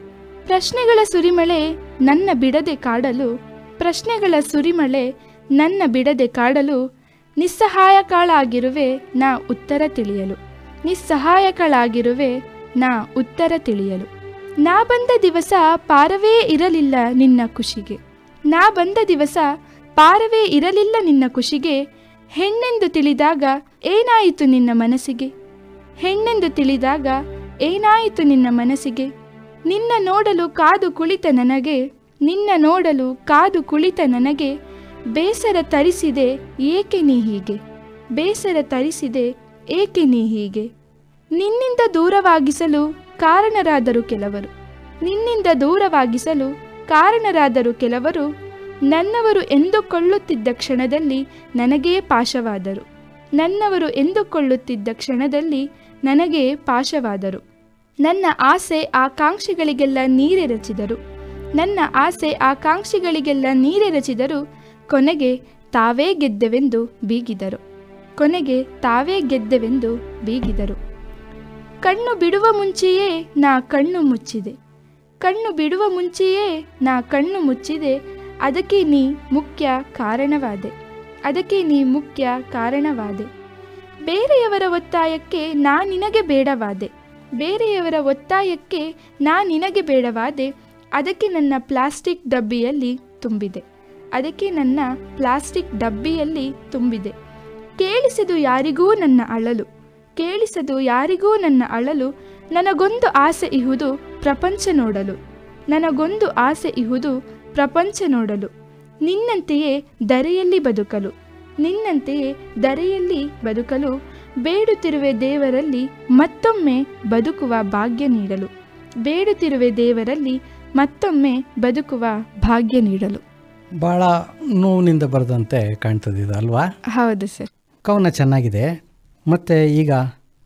ಪ್ರಶ್ನೆಗಳ ಸುರಿಮಳೆ ನನ್ನ ಬಿಡದೆ ಕಾಡಲು. ಪ್ರಶ್ನೆಗಳ ಸುರಿಮಳೆ ನನ್ನ ಬಿಡದೆ ಕಾಡಲು. ನಿಸ್ಸಹಾಯಕಾಳಾಗಿರುವೆ ನಾ ಉತ್ತರ ತಿಳಿಯಲು. ನಿಸ್ಸಹಾಯಕಳಾಗಿರುವೆ, ನಾ ಉತ್ತರ ತಿಳಿಯಲು. ನಾ ಬಂದ ದಿವಸ ಪಾರವೇ ಇರಲಿಲ್ಲ ನಿನ್ನ ಖುಷಿಗೆ. ನಾ ಬಂದ ದಿವಸ ಪಾರವೇ ಇರಲಿಲ್ಲ ನಿನ್ನ ಖುಷಿಗೆ. ಹೆಣ್ಣೆಂದು ತಿಳಿದಾಗ ಏನಾಯಿತು ನಿನ್ನ ಮನಸ್ಸಿಗೆ? ಹೆಣ್ಣೆಂದು ತಿಳಿದಾಗ ಏನಾಯಿತು ನಿನ್ನ ಮನಸ್ಸಿಗೆ? ನಿನ್ನ ನೋಡಲು ಕಾದು ಕುಳಿತ ನನಗೆ, ನಿನ್ನ ನೋಡಲು ಕಾದು ಕುಳಿತ ನನಗೆ, ಬೇಸರ ತರಿಸಿದೆ ಏಕೆ ನೀ ಹೀಗೆ? ಬೇಸರ ತರಿಸಿದೆ ಏಕೆ ನೀ ಹೀಗೆ? ನಿನ್ನಿಂದ ದೂರವಾಗಿಸಲು ಕಾರಣರಾದರು ಕೆಲವರು. ನಿನ್ನಿಂದ ದೂರವಾಗಿಸಲು ಕಾರಣರಾದರು ಕೆಲವರು ನನ್ನವರು ಎಂದುಕೊಳ್ಳುತ್ತಿದ್ದ ಕ್ಷಣದಲ್ಲಿ ನನಗೇ ಪಾಶವಾದರು. ನನ್ನವರು ಎಂದುಕೊಳ್ಳುತ್ತಿದ್ದ ಕ್ಷಣದಲ್ಲಿ ನನಗೆ ಪಾಶವಾದರು. ನನ್ನ ಆಸೆ ಆಕಾಂಕ್ಷೆಗಳಿಗೆಲ್ಲ ನೀರೆರಚಿದರು ನನ್ನ ಆಸೆ ಆಕಾಂಕ್ಷೆಗಳಿಗೆಲ್ಲ ನೀರೆರಚಿದರು ಕೊನೆಗೆ ತಾವೇ ಗೆದ್ದೆವೆಂದು ಬೀಗಿದರು. ಕೊನೆಗೆ ತಾವೇ ಗೆದ್ದೆವೆಂದು ಬೀಗಿದರು. ಕಣ್ಣು ಬಿಡುವ ಮುಂಚೆಯೇ ನಾ ಕಣ್ಣು ಮುಚ್ಚಿದೆ. ಕಣ್ಣು ಬಿಡುವ ಮುಂಚೆಯೇ ನಾ ಕಣ್ಣು ಮುಚ್ಚಿದೆ. ಅದಕ್ಕೆ ನೀ ಮುಖ್ಯ ಕಾರಣವಾದೆ. ಅದಕ್ಕೆ ನೀ ಮುಖ್ಯ ಕಾರಣವಾದೆ. ಬೇರೆಯವರ ಒತ್ತಾಯಕ್ಕೆ ನಾ ನಿನಗೆ ಬೇಡವಾದೆ. ಬೇರೆಯವರ ಒತ್ತಾಯಕ್ಕೆ ನಾ ನಿನಗೆ ಬೇಡವಾದೆ. ಅದಕ್ಕೆ ನನ್ನ ಪ್ಲಾಸ್ಟಿಕ್ ಡಬ್ಬಿಯಲ್ಲಿ ತುಂಬಿದೆ. ಅದಕ್ಕೆ ನನ್ನ ಪ್ಲಾಸ್ಟಿಕ್ ಡಬ್ಬಿಯಲ್ಲಿ ತುಂಬಿದೆ. ಕೇಳಿಸದು ಯಾರಿಗೂ ನನ್ನ ಅಳಲು. ಕೇಳಿಸದು ಯಾರಿಗೂ ನನ್ನ ಅಳಲು ನನಗೊಂದು ಆಸೆ ಇಹುದು ಪ್ರಪಂಚ ನೋಡಲು. ನನಗೊಂದು ಆಸೆ ಇಹುದು ಪ್ರಪಂಚ ನೋಡಲು. ನಿನ್ನಂತೆಯೇ ದರೆಯಲ್ಲಿ ಬದುಕಲು. ನಿನ್ನಂತೆಯೇ ದರೆಯಲ್ಲಿ ಬದುಕಲು ಬೇಡುತ್ತಿರುವೆ ದೇವರಲ್ಲಿ ಮತ್ತೊಮ್ಮೆ ಬದುಕುವ ಭಾಗ್ಯ ನೀಡಲು. ಬೇಡುತ್ತಿರುವೆ ದೇವರಲ್ಲಿ ಮತ್ತೊಮ್ಮೆ ಬದುಕುವ ಭಾಗ್ಯ ನೀಡಲು. ಬಹಳ ನೋವಿನಿಂದ ಬರೆದಂತೆ ಕಾಣ್ತದೆ ಅಲ್ವಾ? ಹೌದು ಸರ್. ಕವನ ಚೆನ್ನಾಗಿದೆ. ಮತ್ತು ಈಗ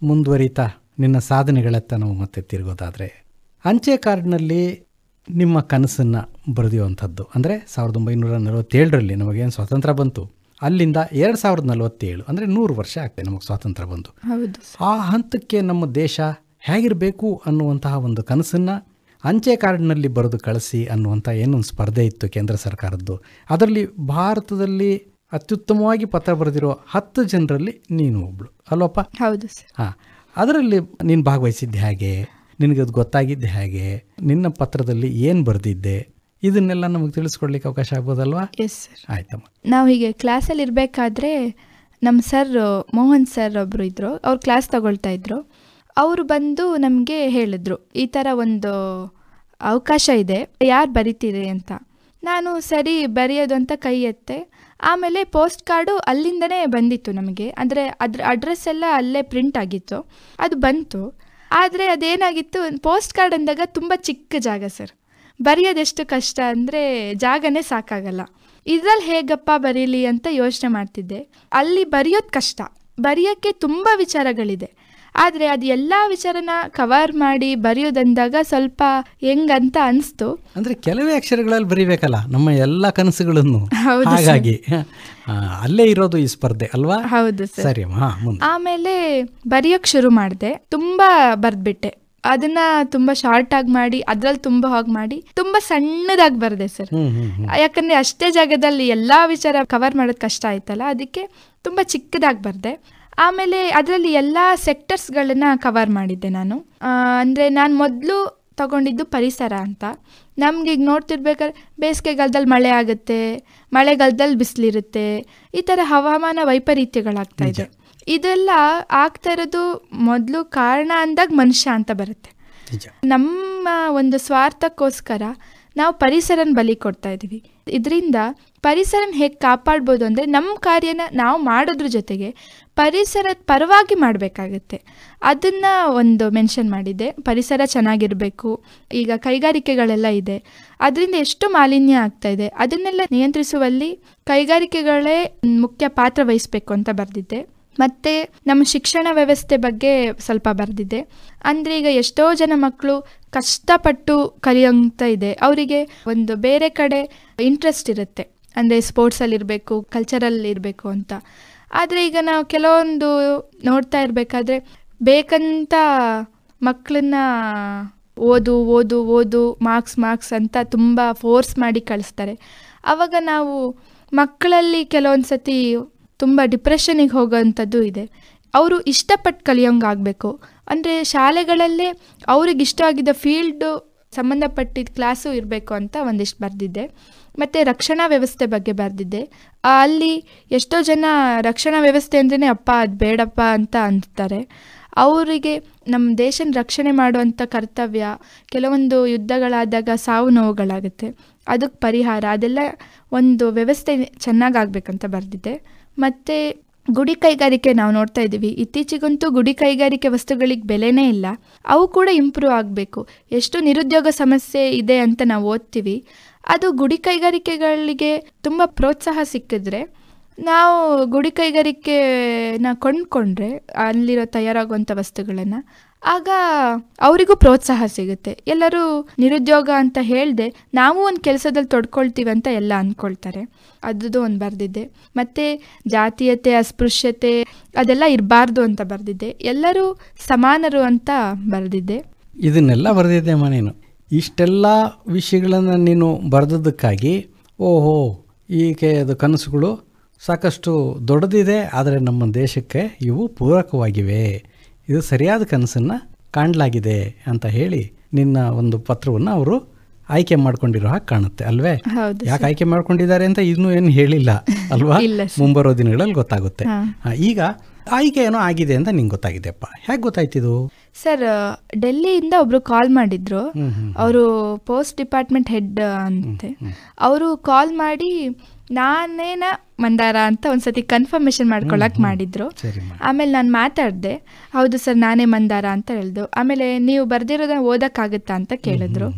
ಮುಂದುವರಿತಾ ನಿನ್ನ ಸಾಧನೆಗಳತ್ತ ನಾವು ಮತ್ತೆ ತಿರುಗೋದಾದರೆ. ಅಂಚೆ ಕಾರ್ಡ್ನಲ್ಲಿ ನಿಮ್ಮ ಕನಸನ್ನು ಬರೆದಿರುವಂಥದ್ದು. ಅಂದರೆ ಸಾವಿರದ ಒಂಬೈನೂರ ನಲವತ್ತೇಳರಲ್ಲಿ ನಮಗೇನು ಸ್ವಾತಂತ್ರ್ಯ ಬಂತು. ಅಲ್ಲಿಂದ ಎರಡು ಸಾವಿರದ ನಲವತ್ತೇಳು ಅಂದರೆ ನೂರು ವರ್ಷ ಆಗ್ತದೆ ನಮಗೆ ಸ್ವಾತಂತ್ರ್ಯ ಬಂತು ಹೌದು ಆ ಹಂತಕ್ಕೆ ನಮ್ಮ ದೇಶ ಹೇಗಿರಬೇಕು ಅನ್ನುವಂತಹ ಒಂದು ಕನಸನ್ನು ಅಂಚೆ ಕಾರ್ಡ್ನಲ್ಲಿ ಬರೆದು ಕಳಿಸಿ ಅನ್ನುವಂಥ ಏನೊಂದು ಸ್ಪರ್ಧೆ ಇತ್ತು ಕೇಂದ್ರ ಸರ್ಕಾರದ್ದು. ಅದರಲ್ಲಿ ಭಾರತದಲ್ಲಿ ಅತ್ಯುತ್ತಮವಾಗಿ ಪತ್ರ ಬರೆದಿರೋ ಹತ್ತು ಜನರಲ್ಲಿ ನೀನು ಒಬ್ಳು. ಅಲ್ವಪ್ಪ? ಹೌದು ಸರ್. ಹಾಂ. ಅದರಲ್ಲಿ ನೀನು ಭಾಗವಹಿಸಿದ್ದೆ ಹಾಗೆ ನಿನಗೆ ಅದು ಗೊತ್ತಾಗಿದ್ದೆ ಹಾಗೆ ನಿನ್ನ ಪತ್ರದಲ್ಲಿ ಏನು ಬರೆದಿದ್ದೆ ಇದನ್ನೆಲ್ಲ ನಮಗೆ ತಿಳಿಸ್ಕೊಡ್ಲಿಕ್ಕೆ ಅವಕಾಶ ಆಗ್ಬೋದಲ್ವಾ? ಎಸ್ ಸರ್ ಆಯ್ತಮ್ಮ. ನಾವು ಹೀಗೆ ಕ್ಲಾಸಲ್ಲಿ ಇರಬೇಕಾದ್ರೆ ನಮ್ಮ ಸರ್ ಮೋಹನ್ ಸರ್ ಒಬ್ಬರು ಇದ್ದರು ಅವ್ರು ಕ್ಲಾಸ್ ತಗೊಳ್ತಾ ಇದ್ರು. ಅವರು ಬಂದು ನಮಗೆ ಹೇಳಿದ್ರು ಈ ಥರ ಒಂದು ಅವಕಾಶ ಇದೆ ಯಾರು ಬರಿತೀರಿ ಅಂತ. ನಾನು ಸರಿ ಬರೆಯೋದು ಅಂತ ಕೈ ಎತ್ತೆ. ಆಮೇಲೆ ಪೋಸ್ಟ್ ಕಾರ್ಡು ಅಲ್ಲಿಂದನೇ ಬಂದಿತ್ತು ನಮಗೆ. ಅಂದರೆ ಅದ್ರ ಅಡ್ರೆಸ್ ಎಲ್ಲ ಅಲ್ಲೇ ಪ್ರಿಂಟ್ ಆಗಿತ್ತು. ಅದು ಬಂತು. ಆದರೆ ಅದೇನಾಗಿತ್ತು ಪೋಸ್ಟ್ ಕಾರ್ಡ್ ಅಂದಾಗ ತುಂಬ ಚಿಕ್ಕ ಜಾಗ ಸರ್. ಬರೆಯೋದೆಷ್ಟು ಕಷ್ಟ ಅಂದರೆ ಜಾಗನೇ ಸಾಕಾಗಲ್ಲ. ಇದ್ರಲ್ಲಿ ಹೇಗಪ್ಪ ಬರೀಲಿ ಅಂತ ಯೋಚನೆ ಮಾಡ್ತಿದ್ದೆ. ಅಲ್ಲಿ ಬರೆಯೋದು ಕಷ್ಟ. ಬರೆಯೋಕ್ಕೆ ತುಂಬ ವಿಚಾರಗಳಿದೆ. ಆದರೆ ಅದು ಎಲ್ಲ ವಿಚಾರನ ಕವರ್ ಮಾಡಿ ಬರೆಯೋದಂದಾಗ ಸ್ವಲ್ಪ ಹೆಂಗಂತ ಅನಿಸ್ತು. ಅಂದ್ರೆ ಕೆಲವೇ ಅಕ್ಷರಗಳಲ್ಲಿ ಬರಿಬೇಕಲ್ಲ ನಮ್ಮ ಎಲ್ಲ ಕನಸುಗಳನ್ನು. ಹಾಗಾಗಿ ಅಲ್ಲೇ ಇರೋದು ಈ ಸ್ಪರ್ಧೆ ಅಲ್ವಾ? ಹೌದು ಸರ್. ಆಮೇಲೆ ಬರೆಯೋಕ್ಕೆ ಶುರು ಮಾಡಿದೆ. ತುಂಬ ಬರೆದ್ಬಿಟ್ಟೆ. ಅದನ್ನ ತುಂಬಾ ಶಾರ್ಟ್ ಆಗಿ ಮಾಡಿ ಅದ್ರಲ್ಲಿ ತುಂಬಾ ಹಾಗೆ ಮಾಡಿ ತುಂಬಾ ಸಣ್ಣದಾಗಿ ಬರದೆ ಸರ್. ಯಾಕಂದ್ರೆ ಅಷ್ಟೇ ಜಾಗದಲ್ಲಿ ಎಲ್ಲಾ ವಿಚಾರ ಕವರ್ ಮಾಡೋದ್ ಕಷ್ಟ ಆಯ್ತಲ್ಲ ಅದಕ್ಕೆ ತುಂಬಾ ಚಿಕ್ಕದಾಗಿ ಬರೆದೆ. ಆಮೇಲೆ ಅದರಲ್ಲಿ ಎಲ್ಲ ಸೆಕ್ಟರ್ಸ್ಗಳನ್ನ ಕವರ್ ಮಾಡಿದ್ದೆ ನಾನು. ಅಂದರೆ ನಾನು ಮೊದಲು ತಗೊಂಡಿದ್ದು ಪರಿಸರ ಅಂತ. ನಮ್ಗೆ ಈಗ ನೋಡ್ತಿರ್ಬೇಕಾದ್ರೆ ಬೇಸಿಗೆಗಾಲದಲ್ಲಿ ಮಳೆ ಆಗುತ್ತೆ ಮಳೆಗಾಲದಲ್ಲಿ ಬಿಸಿಲಿರುತ್ತೆ ಈ ಥರ ಹವಾಮಾನ ವೈಪರೀತ್ಯಗಳಾಗ್ತಾ ಇದೆ. ಇದೆಲ್ಲ ಆಗ್ತಾ ಇರೋದು ಮೊದಲು ಕಾರಣ ಅಂದಾಗ ಮನುಷ್ಯ ಅಂತ ಬರುತ್ತೆ. ನಮ್ಮ ಒಂದು ಸ್ವಾರ್ಥಕ್ಕೋಸ್ಕರ ನಾವು ಪರಿಸರನ ಬಲಿ ಕೊಡ್ತಾ ಇದ್ದೀವಿ. ಇದರಿಂದ ಪರಿಸರನ ಹೇಗೆ ಕಾಪಾಡ್ಬೋದು ಅಂದರೆ ನಮ್ಮ ಕಾರ್ಯನ ನಾವು ಮಾಡೋದ್ರ ಜೊತೆಗೆ ಪರಿಸರದ ಪರವಾಗಿ ಮಾಡಬೇಕಾಗತ್ತೆ. ಅದನ್ನು ಒಂದು ಮೆನ್ಷನ್ ಮಾಡಿದ್ದೆ. ಪರಿಸರ ಚೆನ್ನಾಗಿರಬೇಕು. ಈಗ ಕೈಗಾರಿಕೆಗಳೆಲ್ಲ ಇದೆ. ಅದರಿಂದ ಎಷ್ಟು ಮಾಲಿನ್ಯ ಆಗ್ತಾ ಇದೆ? ಅದನ್ನೆಲ್ಲ ನಿಯಂತ್ರಿಸುವಲ್ಲಿ ಕೈಗಾರಿಕೆಗಳೇ ಮುಖ್ಯ ಪಾತ್ರ ವಹಿಸಬೇಕು ಅಂತ ಬರೆದಿದ್ದೆ. ಮತ್ತು ನಮ್ಮ ಶಿಕ್ಷಣ ವ್ಯವಸ್ಥೆ ಬಗ್ಗೆ ಸ್ವಲ್ಪ ಬರೆದಿದ್ದೆ. ಅಂದರೆ ಈಗ ಎಷ್ಟೋ ಜನ ಮಕ್ಕಳು ಕಷ್ಟಪಟ್ಟು ಕಲಿಯೋಂತ ಇದೆ. ಅವರಿಗೆ ಒಂದು ಬೇರೆ ಕಡೆ ಇಂಟ್ರೆಸ್ಟ್ ಇರುತ್ತೆ. ಅಂದರೆ ಸ್ಪೋರ್ಟ್ಸಲ್ಲಿರಬೇಕು ಕಲ್ಚರಲ್ಲಿ ಇರಬೇಕು ಅಂತ. ಆದರೆ ಈಗ ನಾವು ಕೆಲವೊಂದು ನೋಡ್ತಾ ಇರಬೇಕಾದ್ರೆ ಬೇಕಂತ ಮಕ್ಕಳನ್ನ ಓದು ಓದು ಓದು ಮಾರ್ಕ್ಸ್ ಮಾರ್ಕ್ಸ್ ಅಂತ ತುಂಬ ಫೋರ್ಸ್ ಮಾಡಿ ಕಳಿಸ್ತಾರೆ. ಆವಾಗ ನಾವು ಮಕ್ಕಳಲ್ಲಿ ಕೆಲವೊಂದು ಸತಿ ತುಂಬ ಡಿಪ್ರೆಷನಿಗೆ ಹೋಗೋವಂಥದ್ದು ಇದೆ. ಅವರು ಇಷ್ಟಪಟ್ಟು ಕಲಿಯೋಂಗಾಗಬೇಕು. ಅಂದರೆ ಶಾಲೆಗಳಲ್ಲೇ ಅವ್ರಿಗೆ ಇಷ್ಟವಾಗಿದ್ದ ಫೀಲ್ಡು ಸಂಬಂಧಪಟ್ಟಿದ್ದ ಕ್ಲಾಸು ಇರಬೇಕು ಅಂತ ಒಂದಿಷ್ಟು ಬರೆದಿದ್ದೆ. ಮತ್ತು ರಕ್ಷಣಾ ವ್ಯವಸ್ಥೆ ಬಗ್ಗೆ ಬರೆದಿದ್ದೆ. ಅಲ್ಲಿ ಎಷ್ಟೋ ಜನ ರಕ್ಷಣಾ ವ್ಯವಸ್ಥೆ ಅಂದ್ರೇ ಅಪ್ಪ ಅದು ಬೇಡಪ್ಪ ಅಂತ ಅಂತಾರೆ ಅವರಿಗೆ ನಮ್ಮ ದೇಶನ ರಕ್ಷಣೆ ಮಾಡುವಂಥ ಕರ್ತವ್ಯ ಕೆಲವೊಂದು ಯುದ್ಧಗಳಾದಾಗ ಸಾವು ನೋವುಗಳಾಗುತ್ತೆ. ಅದಕ್ಕೆ ಪರಿಹಾರ ಅದೆಲ್ಲ ಒಂದು ವ್ಯವಸ್ಥೆ ಚೆನ್ನಾಗಾಗಬೇಕಂತ ಬರೆದಿದ್ದೆ. ಮತ್ತು ಗುಡಿ ಕೈಗಾರಿಕೆ ನಾವು ನೋಡ್ತಾ ಇದ್ದೀವಿ. ಇತ್ತೀಚೆಗಂತೂ ಗುಡಿ ಕೈಗಾರಿಕೆ ವಸ್ತುಗಳಿಗೆ ಬೆಲೆನೇ ಇಲ್ಲ. ಅವು ಕೂಡ ಇಂಪ್ರೂವ್ ಆಗಬೇಕು. ಎಷ್ಟು ನಿರುದ್ಯೋಗ ಸಮಸ್ಯೆ ಇದೆ ಅಂತ ನಾವು ಓದ್ತೀವಿ. ಅದು ಗುಡಿ ಕೈಗಾರಿಕೆಗಳಿಗೆ ತುಂಬ ಪ್ರೋತ್ಸಾಹ ಸಿಕ್ಕಿದ್ರೆ, ನಾವು ಗುಡಿ ಕೈಗಾರಿಕೆನ ಕೊಂಡ್ಕೊಂಡ್ರೆ ಅಲ್ಲಿರೋ ತಯಾರಾಗುವಂಥ ವಸ್ತುಗಳನ್ನು ಆಗ ಅವರಿಗೂ ಪ್ರೋತ್ಸಾಹ ಸಿಗುತ್ತೆ. ಎಲ್ಲರೂ ನಿರುದ್ಯೋಗ ಅಂತ ಹೇಳ್ದೆ ನಾವು ಒಂದು ಕೆಲಸದಲ್ಲಿ ತೊಡ್ಕೊಳ್ತೀವಿ ಅಂತ ಎಲ್ಲ ಅಂದ್ಕೊಳ್ತಾರೆ ಅದ್ರದ್ದು ಒಂದು ಬರೆದಿದ್ದೆ. ಮತ್ತು ಜಾತೀಯತೆ, ಅಸ್ಪೃಶ್ಯತೆ ಅದೆಲ್ಲ ಇರಬಾರ್ದು ಅಂತ ಬರೆದಿದ್ದೆ. ಎಲ್ಲರೂ ಸಮಾನರು ಅಂತ ಬರೆದಿದ್ದೆ. ಇದನ್ನೆಲ್ಲ ಬರೆದಿದ್ದೆ ನೀನು. ಇಷ್ಟೆಲ್ಲ ವಿಷಯಗಳನ್ನು ನೀನು ಬರೆದದ್ದಕ್ಕಾಗಿ ಓಹೋ ಅದು ಕನಸುಗಳು ಸಾಕಷ್ಟು ದೊಡ್ಡದಿದೆ, ಆದರೆ ನಮ್ಮ ದೇಶಕ್ಕೆ ಇವು ಪೂರಕವಾಗಿವೆ. ಇದು ಸರಿಯಾದ ಕನಸನ್ನು ಕಾಣಲಾಗಿದೆ ಅಂತ ಹೇಳಿ ನಿನ್ನ ಒಂದು ಪತ್ರವನ್ನು ಅವರು ಆಯ್ಕೆ ಮಾಡ್ಕೊಂಡಿರೋ ಹಾಗೆ ಕಾಣುತ್ತೆ ಅಲ್ವೇ? ಯಾಕೆ ಆಯ್ಕೆ ಮಾಡ್ಕೊಂಡಿದ್ದಾರೆ ಅಂತ ಇನ್ನೂ ಏನು ಹೇಳಿಲ್ಲ ಅಲ್ವಾ. ಮುಂಬರೋ ದಿನಗಳಲ್ಲಿ ಗೊತ್ತಾಗುತ್ತೆ. ಈಗ ಆಯ್ಕೆ ಏನೋ ಆಗಿದೆ ಅಂತ ನಿಂಗೆ ಗೊತ್ತಾಗಿದೆಯಪ್ಪ. ಹೇಗೆ ಗೊತ್ತಾಯ್ತಿದು? ಸರ್ ಡೆಲ್ಲಿಯಿಂದ ಒಬ್ರು ಕಾಲ್ ಮಾಡಿದ್ರು. ಅವರು ಪೋಸ್ಟ್ ಡಿಪಾರ್ಟ್ಮೆಂಟ್ ಹೆಡ್ ಅಂತೆ. ಅವರು ಕಾಲ್ ಮಾಡಿ ನಾನೇನ ಮಂದಾರ ಅಂತ ಒಂದ್ಸತಿ ಕನ್ಫರ್ಮೇಶನ್ ಮಾಡ್ಕೊಳಕ್ ಮಾಡಿದ್ರು. ಆಮೇಲೆ ನಾನು ಮಾತಾಡಿದೆ. ಹೌದು ಸರ್ ನಾನೇ ಮಂದಾರ ಅಂತ ಹೇಳ್ದು. ಆಮೇಲೆ ನೀವು ಬರ್ದಿರೋದನ್ನ ಓದಕ್ಕಾಗುತ್ತಾ ಅಂತ ಕೇಳಿದ್ರು.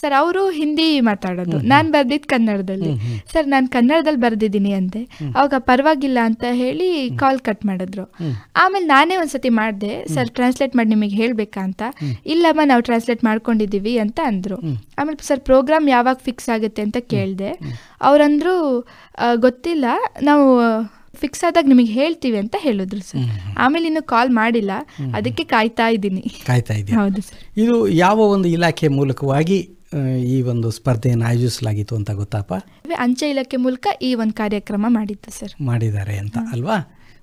ಸರ್ ಅವರು ಹಿಂದಿ ಮಾತಾಡೋದು. ನಾನು ಬರ್ದಿದ್ದ ಕನ್ನಡದಲ್ಲಿ. ಸರ್ ನಾನು ಕನ್ನಡದಲ್ಲಿ ಬರ್ದಿದ್ದೀನಿ ಅಂತೆ ಅವಾಗ ಪರವಾಗಿಲ್ಲ ಅಂತ ಹೇಳಿ ಕಾಲ್ ಕಟ್ ಮಾಡಿದ್ರು. ಆಮೇಲೆ ನಾನೇ ಒಂದ್ಸತಿ ಮಾಡಿದೆ ಸರ್ ಟ್ರಾನ್ಸ್ಲೇಟ್ ಮಾಡಿ ನಿಮಗೆ ಹೇಳಬೇಕಾ ಅಂತ. ಇಲ್ಲಮ್ಮ ನಾವು ಟ್ರಾನ್ಸ್ಲೇಟ್ ಮಾಡ್ಕೊಂಡಿದ್ದೀವಿ ಅಂತ ಅಂದರು. ಆಮೇಲೆ ಸರ್ ಪ್ರೋಗ್ರಾಮ್ ಯಾವಾಗ ಫಿಕ್ಸ್ ಆಗುತ್ತೆ ಅಂತ ಕೇಳಿದೆ. ಅವರಂದ್ರು ಗೊತ್ತಿಲ್ಲ. ನಾವು ಫಿಕ್ಸ್ ಆದಾಗ ನಿಮಗೆ ಹೇಳ್ತೀವಿ ಅಂತ ಹೇಳಿದ್ರು ಸರ್. ಆಮೇಲೆ ಇನ್ನು ಕಾಲ್ ಮಾಡಿಲ್ಲ. ಅದಕ್ಕೆ ಕಾಯ್ತಾ ಇದ್ದೀನಿ. ಕಾಯ್ತಾ ಇದ್ದೀನಿ ಹೌದು ಸರ್. ಇದು ಯಾವ ಒಂದು ಇಲಾಖೆ ಮೂಲಕವಾಗಿ ಈ ಒಂದು ಸ್ಪರ್ಧೆಯನ್ನು ಆಯೋಜಿಸಲಾಗಿತ್ತು ಅಂತ ಗೊತ್ತಾಪ ಅಂಚೆ ಇಲಾಖೆ ಮೂಲಕ ಈ ಒಂದು ಕಾರ್ಯಕ್ರಮ ಮಾಡಿತ್ತು ಸರ್. ಮಾಡಿದ್ದಾರೆ ಅಂತ ಅಲ್ವಾ?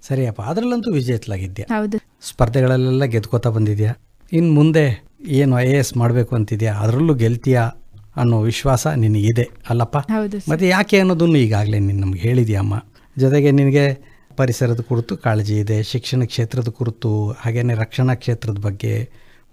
ಸರಿಯಪ್ಪ ಅದರಲ್ಲಂತೂ ವಿಜೇತಲಾಗಿದ್ಯಾ ಹೌದು. ಸ್ಪರ್ಧೆಗಳಲ್ಲೆಲ್ಲ ಗೆದ್ಕೋತಾ ಬಂದಿದ್ಯಾ ಇನ್ನು ಮುಂದೆ ಏನು ಐ ಎ ಎಸ್ ಮಾಡಬೇಕು ಅಂತಿದ್ಯಾ ಅದರಲ್ಲೂ ಗೆಲ್ತೀಯಾ ಅನ್ನೋ ವಿಶ್ವಾಸ ನಿನಗಿದೆ ಅಲ್ಲಪ್ಪ? ಹೌದು ಮತ್ತೆ ಮತ್ತು ಯಾಕೆ ಅನ್ನೋದನ್ನು ಈಗಾಗಲೇ ನೀನು ನಮ್ಗೆ ಹೇಳಿದ್ಯಮ್ಮ ಜೊತೆಗೆ ನಿನಗೆ ಪರಿಸರದ ಕುರಿತು ಕಾಳಜಿ ಇದೆ ಶಿಕ್ಷಣ ಕ್ಷೇತ್ರದ ಕುರಿತು ಹಾಗೇನೆ ರಕ್ಷಣಾ ಕ್ಷೇತ್ರದ ಬಗ್ಗೆ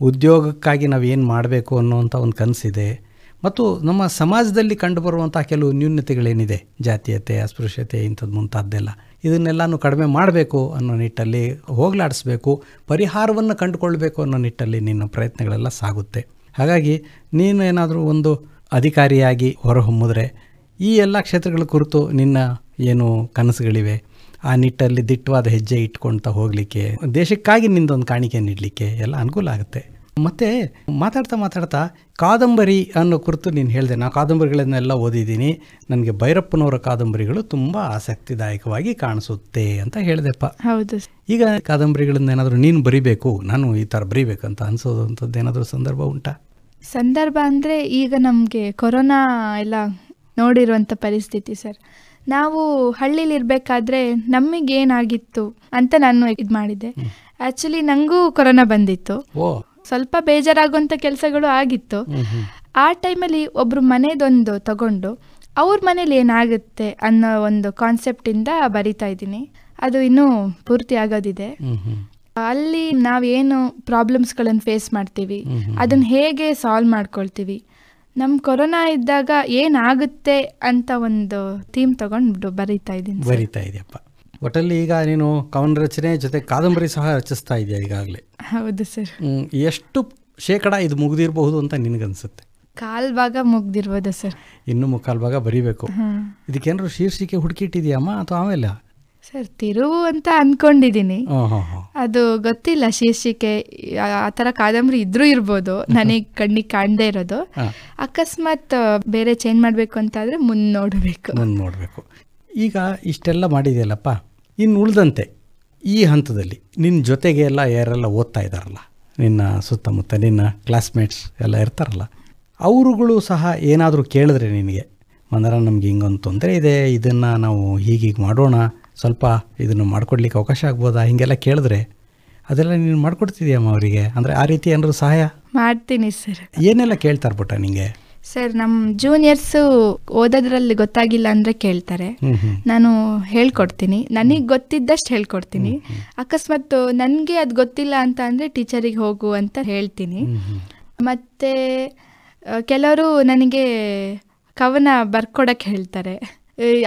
ಉದ್ಯೋಗಕ್ಕಾಗಿ ನಾವು ಏನು ಮಾಡಬೇಕು ಅನ್ನುವಂಥ ಒಂದು ಕನಸಿದೆ. ಮತ್ತು ನಮ್ಮ ಸಮಾಜದಲ್ಲಿ ಕಂಡುಬರುವಂಥ ಕೆಲವು ನ್ಯೂನತೆಗಳೇನಿದೆ. ಜಾತೀಯತೆ, ಅಸ್ಪೃಶ್ಯತೆ ಇಂಥದ್ದು ಮುಂತಾದ್ದೆಲ್ಲ ಇದನ್ನೆಲ್ಲನೂ ಕಡಿಮೆ ಮಾಡಬೇಕು ಅನ್ನೋ ನಿಟ್ಟಲ್ಲಿ ಹೋಗಲಾಡಿಸ್ಬೇಕು. ಪರಿಹಾರವನ್ನು ಕಂಡುಕೊಳ್ಬೇಕು ಅನ್ನೋ ನಿಟ್ಟಲ್ಲಿ ನಿನ್ನ ಪ್ರಯತ್ನಗಳೆಲ್ಲ ಸಾಗುತ್ತೆ. ಹಾಗಾಗಿ ನೀನು ಏನಾದರೂ ಒಂದು ಅಧಿಕಾರಿಯಾಗಿ ಹೊರಹೊಮ್ಮಿದ್ರೆ ಈ ಎಲ್ಲ ಕ್ಷೇತ್ರಗಳ ಕುರಿತು ನಿನ್ನ ಏನು ಕನಸುಗಳಿವೆ? ಆ ನಿಟ್ಟಲ್ಲಿ ದಿಟ್ಟವಾದ ಹೆಜ್ಜೆ ಇಟ್ಕೊಳ್ತಾ ಹೋಗಲಿಕ್ಕೆ, ದೇಶಕ್ಕಾಗಿ ನಿಂದೊಂದು ಕಾಣಿಕೆ ನೀಡಲಿಕ್ಕೆ ಎಲ್ಲ ಅನುಕೂಲ ಆಗುತ್ತೆ. ಮತ್ತು ಮಾತಾಡ್ತಾ ಮಾತಾಡ್ತಾ ಕಾದಂಬರಿ ಅನ್ನೋ ಕುರಿತು ನೀನು ಹೇಳಿದೆ. ನಾನು ಕಾದಂಬರಿಗಳನ್ನೆಲ್ಲ ಓದಿದ್ದೀನಿ. ನನಗೆ ಭೈರಪ್ಪನವರ ಕಾದಂಬರಿಗಳು ತುಂಬ ಆಸಕ್ತಿದಾಯಕವಾಗಿ ಕಾಣಿಸುತ್ತೆ ಅಂತ ಹೇಳಿದೆಪ್ಪ. ಹೌದು ಈಗ ಕಾದಂಬರಿಗಳನ್ನ ಏನಾದರೂ ನೀನು ಬರಿಬೇಕು? ನಾನು ಈ ಥರ ಬರಿಬೇಕಂತ ಅನಿಸೋದಂಥದ್ದು ಏನಾದರೂ ಸಂದರ್ಭ ಉಂಟಾ? ಸಂದರ್ಭ ಅಂದರೆ ಈಗ ನಮಗೆ ಕೊರೋನಾ ಎಲ್ಲ ನೋಡಿರುವಂಥ ಪರಿಸ್ಥಿತಿ ಸರ್. ನಾವು ಹಳ್ಳಿಲಿರ್ಬೇಕಾದ್ರೆ ನಮಗೇನಾಗಿತ್ತು ಅಂತ ನಾನು ಇದು ಮಾಡಿದ್ದೆ. ಆ್ಯಕ್ಚುಲಿ ನನಗೂ ಕೊರೋನಾ ಬಂದಿತ್ತು. ಸ್ವಲ್ಪ ಬೇಜಾರಾಗುವಂಥ ಕೆಲಸಗಳು ಆಗಿತ್ತು. ಆ ಟೈಮಲ್ಲಿ ಒಬ್ಬರು ಮನೆದೊಂದು ತಗೊಂಡು ಅವ್ರ ಮನೇಲಿ ಏನಾಗುತ್ತೆ ಅನ್ನೋ ಒಂದು ಕಾನ್ಸೆಪ್ಟಿಂದ ಬರಿತಾ ಇದ್ದೀನಿ. ಅದು ಇನ್ನೂ ಪೂರ್ತಿ ಆಗೋದಿದೆ. ಅಲ್ಲಿ ನಾವೇನು ಪ್ರಾಬ್ಲಮ್ಸ್ಗಳನ್ನು ಫೇಸ್ ಮಾಡ್ತೀವಿ ಅದನ್ನು ಹೇಗೆ ಸಾಲ್ವ್ ಮಾಡ್ಕೊಳ್ತೀವಿ ನಮ್ಮ ಕೊರೋನಾ ಇದ್ದಾಗ ಏನಾಗುತ್ತೆ ಅಂತ ಒಂದು ಥೀಮ್ ತಗೊಂಡು ಬರಿತಾ ಇದ್ದೀನಿ. ಬರಿತಾ ಇದೆಯಪ್ಪ. ಒಟ್ಟಲ್ಲಿ ಈಗ ನೀನು ಕವನ ರಚನೆ ಜೊತೆ ಕಾದಂಬರಿ ಸಹ ರಚಿಸ್ತಾ ಇದೆಯಾ ಈಗಾಗಲೇ. ಹೌದು ಸರ್. ಎಷ್ಟು ಶೇಕಡ ಇದು ಮುಗಿದಿರಬಹುದು ಅಂತ ನಿನಗನ್ಸುತ್ತೆ? ಕಾಲ್ ಭಾಗ ಮುಗ್ದಿರ್ಬೋದು ಸರ್. ಇನ್ನೂ ಮುಕ್ಕಾಲ್ ಭಾಗ ಬರಿಬೇಕು. ಇದಕ್ಕೇನಾದ್ರು ಶೀರ್ಷಿಕೆ ಹುಡುಕಿಟ್ಟಿದೆಯಮ್ಮ ಅಥವಾ ಆಮೇಲೆ ಸರ್ ತಿರುವು ಅಂತ ಹಾಂ ಅದು ಗೊತ್ತಿಲ್ಲ ಶೀರ್ಷಿಕೆ. ಆ ತರ ಥರ ಕಾದಂಬರಿ ಇದ್ರೂ ಇರ್ಬೋದು. ನನಗೆ ಕಣ್ಣಿಗೆ ಕಾಣದೇ ಇರೋದು. ಅಕಸ್ಮಾತ್ ಬೇರೆ ಚೇಂಜ್ ಮಾಡಬೇಕು ಅಂತಾದರೆ ಮುಂದೆ ನೋಡಬೇಕು. ಮುಂದೆ ನೋಡಬೇಕು. ಈಗ ಇಷ್ಟೆಲ್ಲ ಮಾಡಿದೆಯಲ್ಲಪ್ಪ? ಇನ್ನು ಉಳಿದಂತೆ ಈ ಹಂತದಲ್ಲಿ ನಿನ್ನ ಜೊತೆಗೆ ಎಲ್ಲ ಯಾರೆಲ್ಲ ಓದ್ತಾ ಇದ್ದಾರಲ್ಲ ನಿನ್ನ ಸುತ್ತಮುತ್ತ ನಿನ್ನ ಕ್ಲಾಸ್ಮೇಟ್ಸ್ ಎಲ್ಲ ಇರ್ತಾರಲ್ಲ ಅವರುಗಳು ಸಹ ಏನಾದರೂ ಕೇಳಿದ್ರೆ ನಿನಗೆ ಮಂದರ ನಮ್ಗೆ ಹಿಂಗೊಂದು ತೊಂದರೆ ಇದೆ ಇದನ್ನು ನಾವು ಹೀಗೀಗೆ ಮಾಡೋಣ ಸ್ವಲ್ಪ ಇದನ್ನು ಮಾಡ್ಕೊಡ್ಲಿಕ್ಕೆ ಅವಕಾಶ ಆಗ್ಬೋದಾ ಹೀಗೆಲ್ಲ ಕೇಳಿದ್ರೆ ಅದೆಲ್ಲ ನೀನು ಮಾಡ್ಕೊಡ್ತಿದ್ಯಮ್ಮ ಅವರಿಗೆ ಅಂದರೆ ಆ ರೀತಿ ಏನಾದರೂ ಸಹಾಯ? ಮಾಡ್ತೀನಿ ಸರ್. ಏನೆಲ್ಲ ಕೇಳ್ತಾರೆ ಪುಟ್ಟ ನಿಂಗೆ? ಸರ್ ನಮ್ಮ ಜೂನಿಯರ್ಸು ಓದೋದ್ರಲ್ಲಿ ಗೊತ್ತಾಗಿಲ್ಲ ಅಂದರೆ ಕೇಳ್ತಾರೆ. ನಾನು ಹೇಳ್ಕೊಡ್ತೀನಿ. ನನಗೆ ಗೊತ್ತಿದ್ದಷ್ಟು ಹೇಳ್ಕೊಡ್ತೀನಿ. ಅಕಸ್ಮಾತ್ ನನಗೆ ಅದು ಗೊತ್ತಿಲ್ಲ ಅಂತ ಅಂದರೆ ಟೀಚರಿಗೆ ಹೋಗು ಅಂತ ಹೇಳ್ತೀನಿ. ಮತ್ತು ಕೆಲವರು ನನಗೆ ಕವನ ಬರ್ಕೊಡಕ್ಕೆ ಹೇಳ್ತಾರೆ.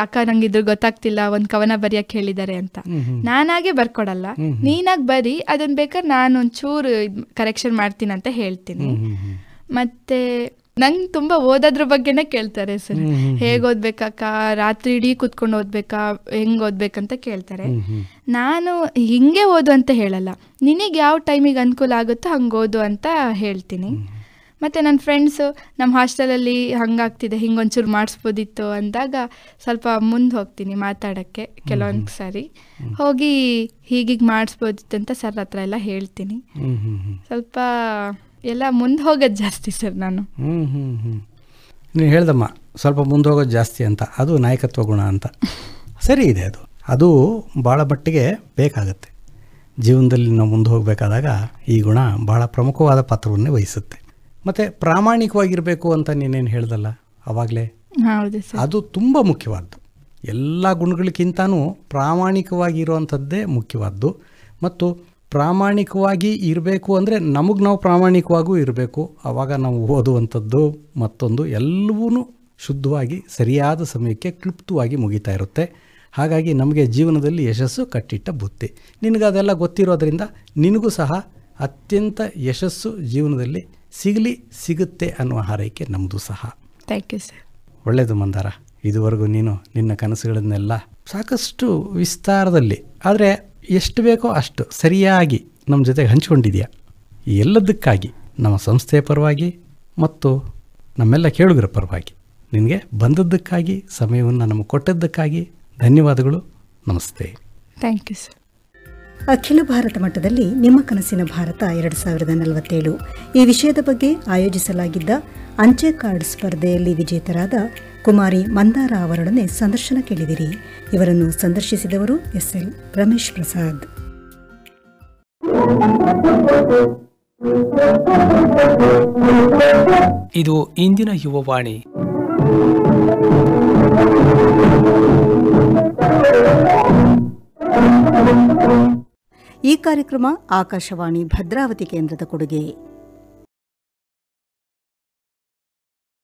ಅಕ್ಕ ನಂಗೆ ಇದ್ರ ಗೊತ್ತಾಗ್ತಿಲ್ಲ ಒಂದು ಕವನ ಬರೆಯಕ್ಕೆ ಹೇಳಿದ್ದಾರೆ ಅಂತ. ನಾನಾಗೆ ಬರ್ಕೊಡಲ್ಲ. ನೀನಾಗಿ ಬರಿ ಅದನ್ನ ಬೇಕಾದ್ರೆ ನಾನು ಒಂಚೂರು ಕರೆಕ್ಷನ್ ಮಾಡ್ತೀನಿ ಅಂತ ಹೇಳ್ತೀನಿ ಮತ್ತೆ ನಂಗೆ ತುಂಬ ಓದೋದ್ರ ಬಗ್ಗೆನೇ ಕೇಳ್ತಾರೆ ಸರ್. ಹೇಗೆ ಓದ್ಬೇಕಕ್ಕ ರಾತ್ರಿ ಇಡೀ ಕುತ್ಕೊಂಡು ಓದ್ಬೇಕಾ ಹೆಂಗೆ ಓದ್ಬೇಕಂತ ಕೇಳ್ತಾರೆ. ನಾನು ಹಿಂಗೆ ಓದು ಅಂತ ಹೇಳಲ್ಲ. ನಿನಗೆ ಯಾವ ಟೈಮಿಗೆ ಅನುಕೂಲ ಆಗುತ್ತೋ ಹಂಗೆ ಓದು ಅಂತ ಹೇಳ್ತೀನಿ. ಮತ್ತು ನನ್ನ ಫ್ರೆಂಡ್ಸು ನಮ್ಮ ಹಾಸ್ಟೆಲಲ್ಲಿ ಹಂಗಾಗ್ತಿದೆ ಹಿಂಗೊಂಚೂರು ಮಾಡಿಸ್ಬೋದಿತ್ತು ಅಂದಾಗ ಸ್ವಲ್ಪ ಮುಂದೆ ಹೋಗ್ತೀನಿ ಮಾತಾಡೋಕ್ಕೆ ಕೆಲವೊಂದು ಸಾರಿ. ಹೋಗಿ ಹೀಗೀಗೆ ಮಾಡಿಸ್ಬೋದಿತ್ತು ಅಂತ ಸರ್ ಹತ್ರ ಎಲ್ಲ ಹೇಳ್ತೀನಿ. ಸ್ವಲ್ಪ ಎಲ್ಲ ಮುಂದೆ ಹೋಗೋದು ಜಾಸ್ತಿ ಸರ್ ನಾನು. ಹ್ಞೂ ಹ್ಞೂ ಹ್ಞೂ ನೀನು ಹೇಳ್ದಮ್ಮ ಸ್ವಲ್ಪ ಮುಂದೆ ಹೋಗೋದು ಜಾಸ್ತಿ ಅಂತ ಅದು ನಾಯಕತ್ವ ಗುಣ ಅಂತ. <laughs> ಸರಿ ಇದೆ ಅದು. ಅದು ಭಾಳ ಮಟ್ಟಿಗೆ ಬೇಕಾಗತ್ತೆ. ಜೀವನದಲ್ಲಿ ನಾವು ಮುಂದೆ ಹೋಗಬೇಕಾದಾಗ ಈ ಗುಣ ಭಾಳ ಪ್ರಮುಖವಾದ ಪಾತ್ರವನ್ನೇ ವಹಿಸುತ್ತೆ. ಮತ್ತು ಪ್ರಾಮಾಣಿಕವಾಗಿರಬೇಕು ಅಂತ ನೀನೇನು ಹೇಳ್ದಲ್ಲ ಆವಾಗಲೇ ಸರ್. ಅದು ತುಂಬ ಮುಖ್ಯವಾದ್ದು. ಎಲ್ಲ ಗುಣಗಳಿಗಿಂತನೂ ಪ್ರಾಮಾಣಿಕವಾಗಿರುವಂಥದ್ದೇ ಮುಖ್ಯವಾದ್ದು. ಮತ್ತು ಪ್ರಾಮಾಣಿಕವಾಗಿ ಇರಬೇಕು ಅಂದರೆ ನಮಗೆ ನಾವು ಪ್ರಾಮಾಣಿಕವಾಗೂ ಇರಬೇಕು. ಆವಾಗ ನಾವು ಓದುವಂಥದ್ದು ಮತ್ತೊಂದು ಎಲ್ಲವೂ ಶುದ್ಧವಾಗಿ ಸರಿಯಾದ ಸಮಯಕ್ಕೆ ಕ್ಲುಪ್ತವಾಗಿ ಮುಗಿತಾ ಇರುತ್ತೆ. ಹಾಗಾಗಿ ನಮಗೆ ಜೀವನದಲ್ಲಿ ಯಶಸ್ಸು ಕಟ್ಟಿಟ್ಟ ಬುತ್ತಿ ನಿನಗದೆಲ್ಲ ಗೊತ್ತಿರೋದ್ರಿಂದ ನಿನಗೂ ಸಹ ಅತ್ಯಂತ ಯಶಸ್ಸು ಜೀವನದಲ್ಲಿ ಸಿಗಲಿ ಸಿಗುತ್ತೆ ಅನ್ನುವ ಹಾರೈಕೆ ನಮ್ಮದು ಸಹ. ಥ್ಯಾಂಕ್ ಯು ಸರ್ ಒಳ್ಳೆಯದು ಮಂದಾರ. ಇದುವರೆಗೂ ನೀನು ನಿನ್ನ ಕನಸುಗಳನ್ನೆಲ್ಲ ಸಾಕಷ್ಟು ವಿಸ್ತಾರದಲ್ಲಿ ಆದರೆ ಎಷ್ಟು ಬೇಕೋ ಅಷ್ಟು ಸರಿಯಾಗಿ ನಮ್ಮ ಜೊತೆಗೆ ಹಂಚಿಕೊಂಡಿದೆಯಾ? ಈ ಎಲ್ಲದಕ್ಕಾಗಿ ನಮ್ಮ ಸಂಸ್ಥೆಯ ಪರವಾಗಿ ಮತ್ತು ನಮ್ಮೆಲ್ಲ ಕೇಳುಗರ ಪರವಾಗಿ ನಿನಗೆ ಬಂದದ್ದಕ್ಕಾಗಿ ಸಮಯವನ್ನು ನಮಗೆ ಕೊಟ್ಟದ್ದಕ್ಕಾಗಿ ಧನ್ಯವಾದಗಳು. ನಮಸ್ತೆ. ಥ್ಯಾಂಕ್ ಯು ಸರ್ ಅಖಿಲ ಭಾರತ ಮಟ್ಟದಲ್ಲಿ ನಿಮ್ಮ ಕನಸಿನ ಭಾರತ ಎರಡು ಸಾವಿರದ ನಲವತ್ತೇಳು. ಈ ವಿಷಯದ ಬಗ್ಗೆ ಆಯೋಜಿಸಲಾಗಿದ್ದ ಅಂಚೆ ಕಾರ್ಡ್ ಸ್ಪರ್ಧೆಯಲ್ಲಿ ವಿಜೇತರಾದ ಕುಮಾರಿ ಮಂದಾರ ಅವರೊಡನೆ ಸಂದರ್ಶನ ಕೇಳಿದಿರಿ. ಇವರನ್ನು ಸಂದರ್ಶಿಸಿದವರು ಎಸ್ ಎಲ್ ರಮೇಶ್ ಪ್ರಸಾದ್. ಇದು ಇಂದಿನ ಯುವವಾಣಿ. ಈ ಕಾರ್ಯಕ್ರಮ ಆಕಾಶವಾಣಿ ಭದ್ರಾವತಿ ಕೇಂದ್ರದ ಕೊಡುಗೆ.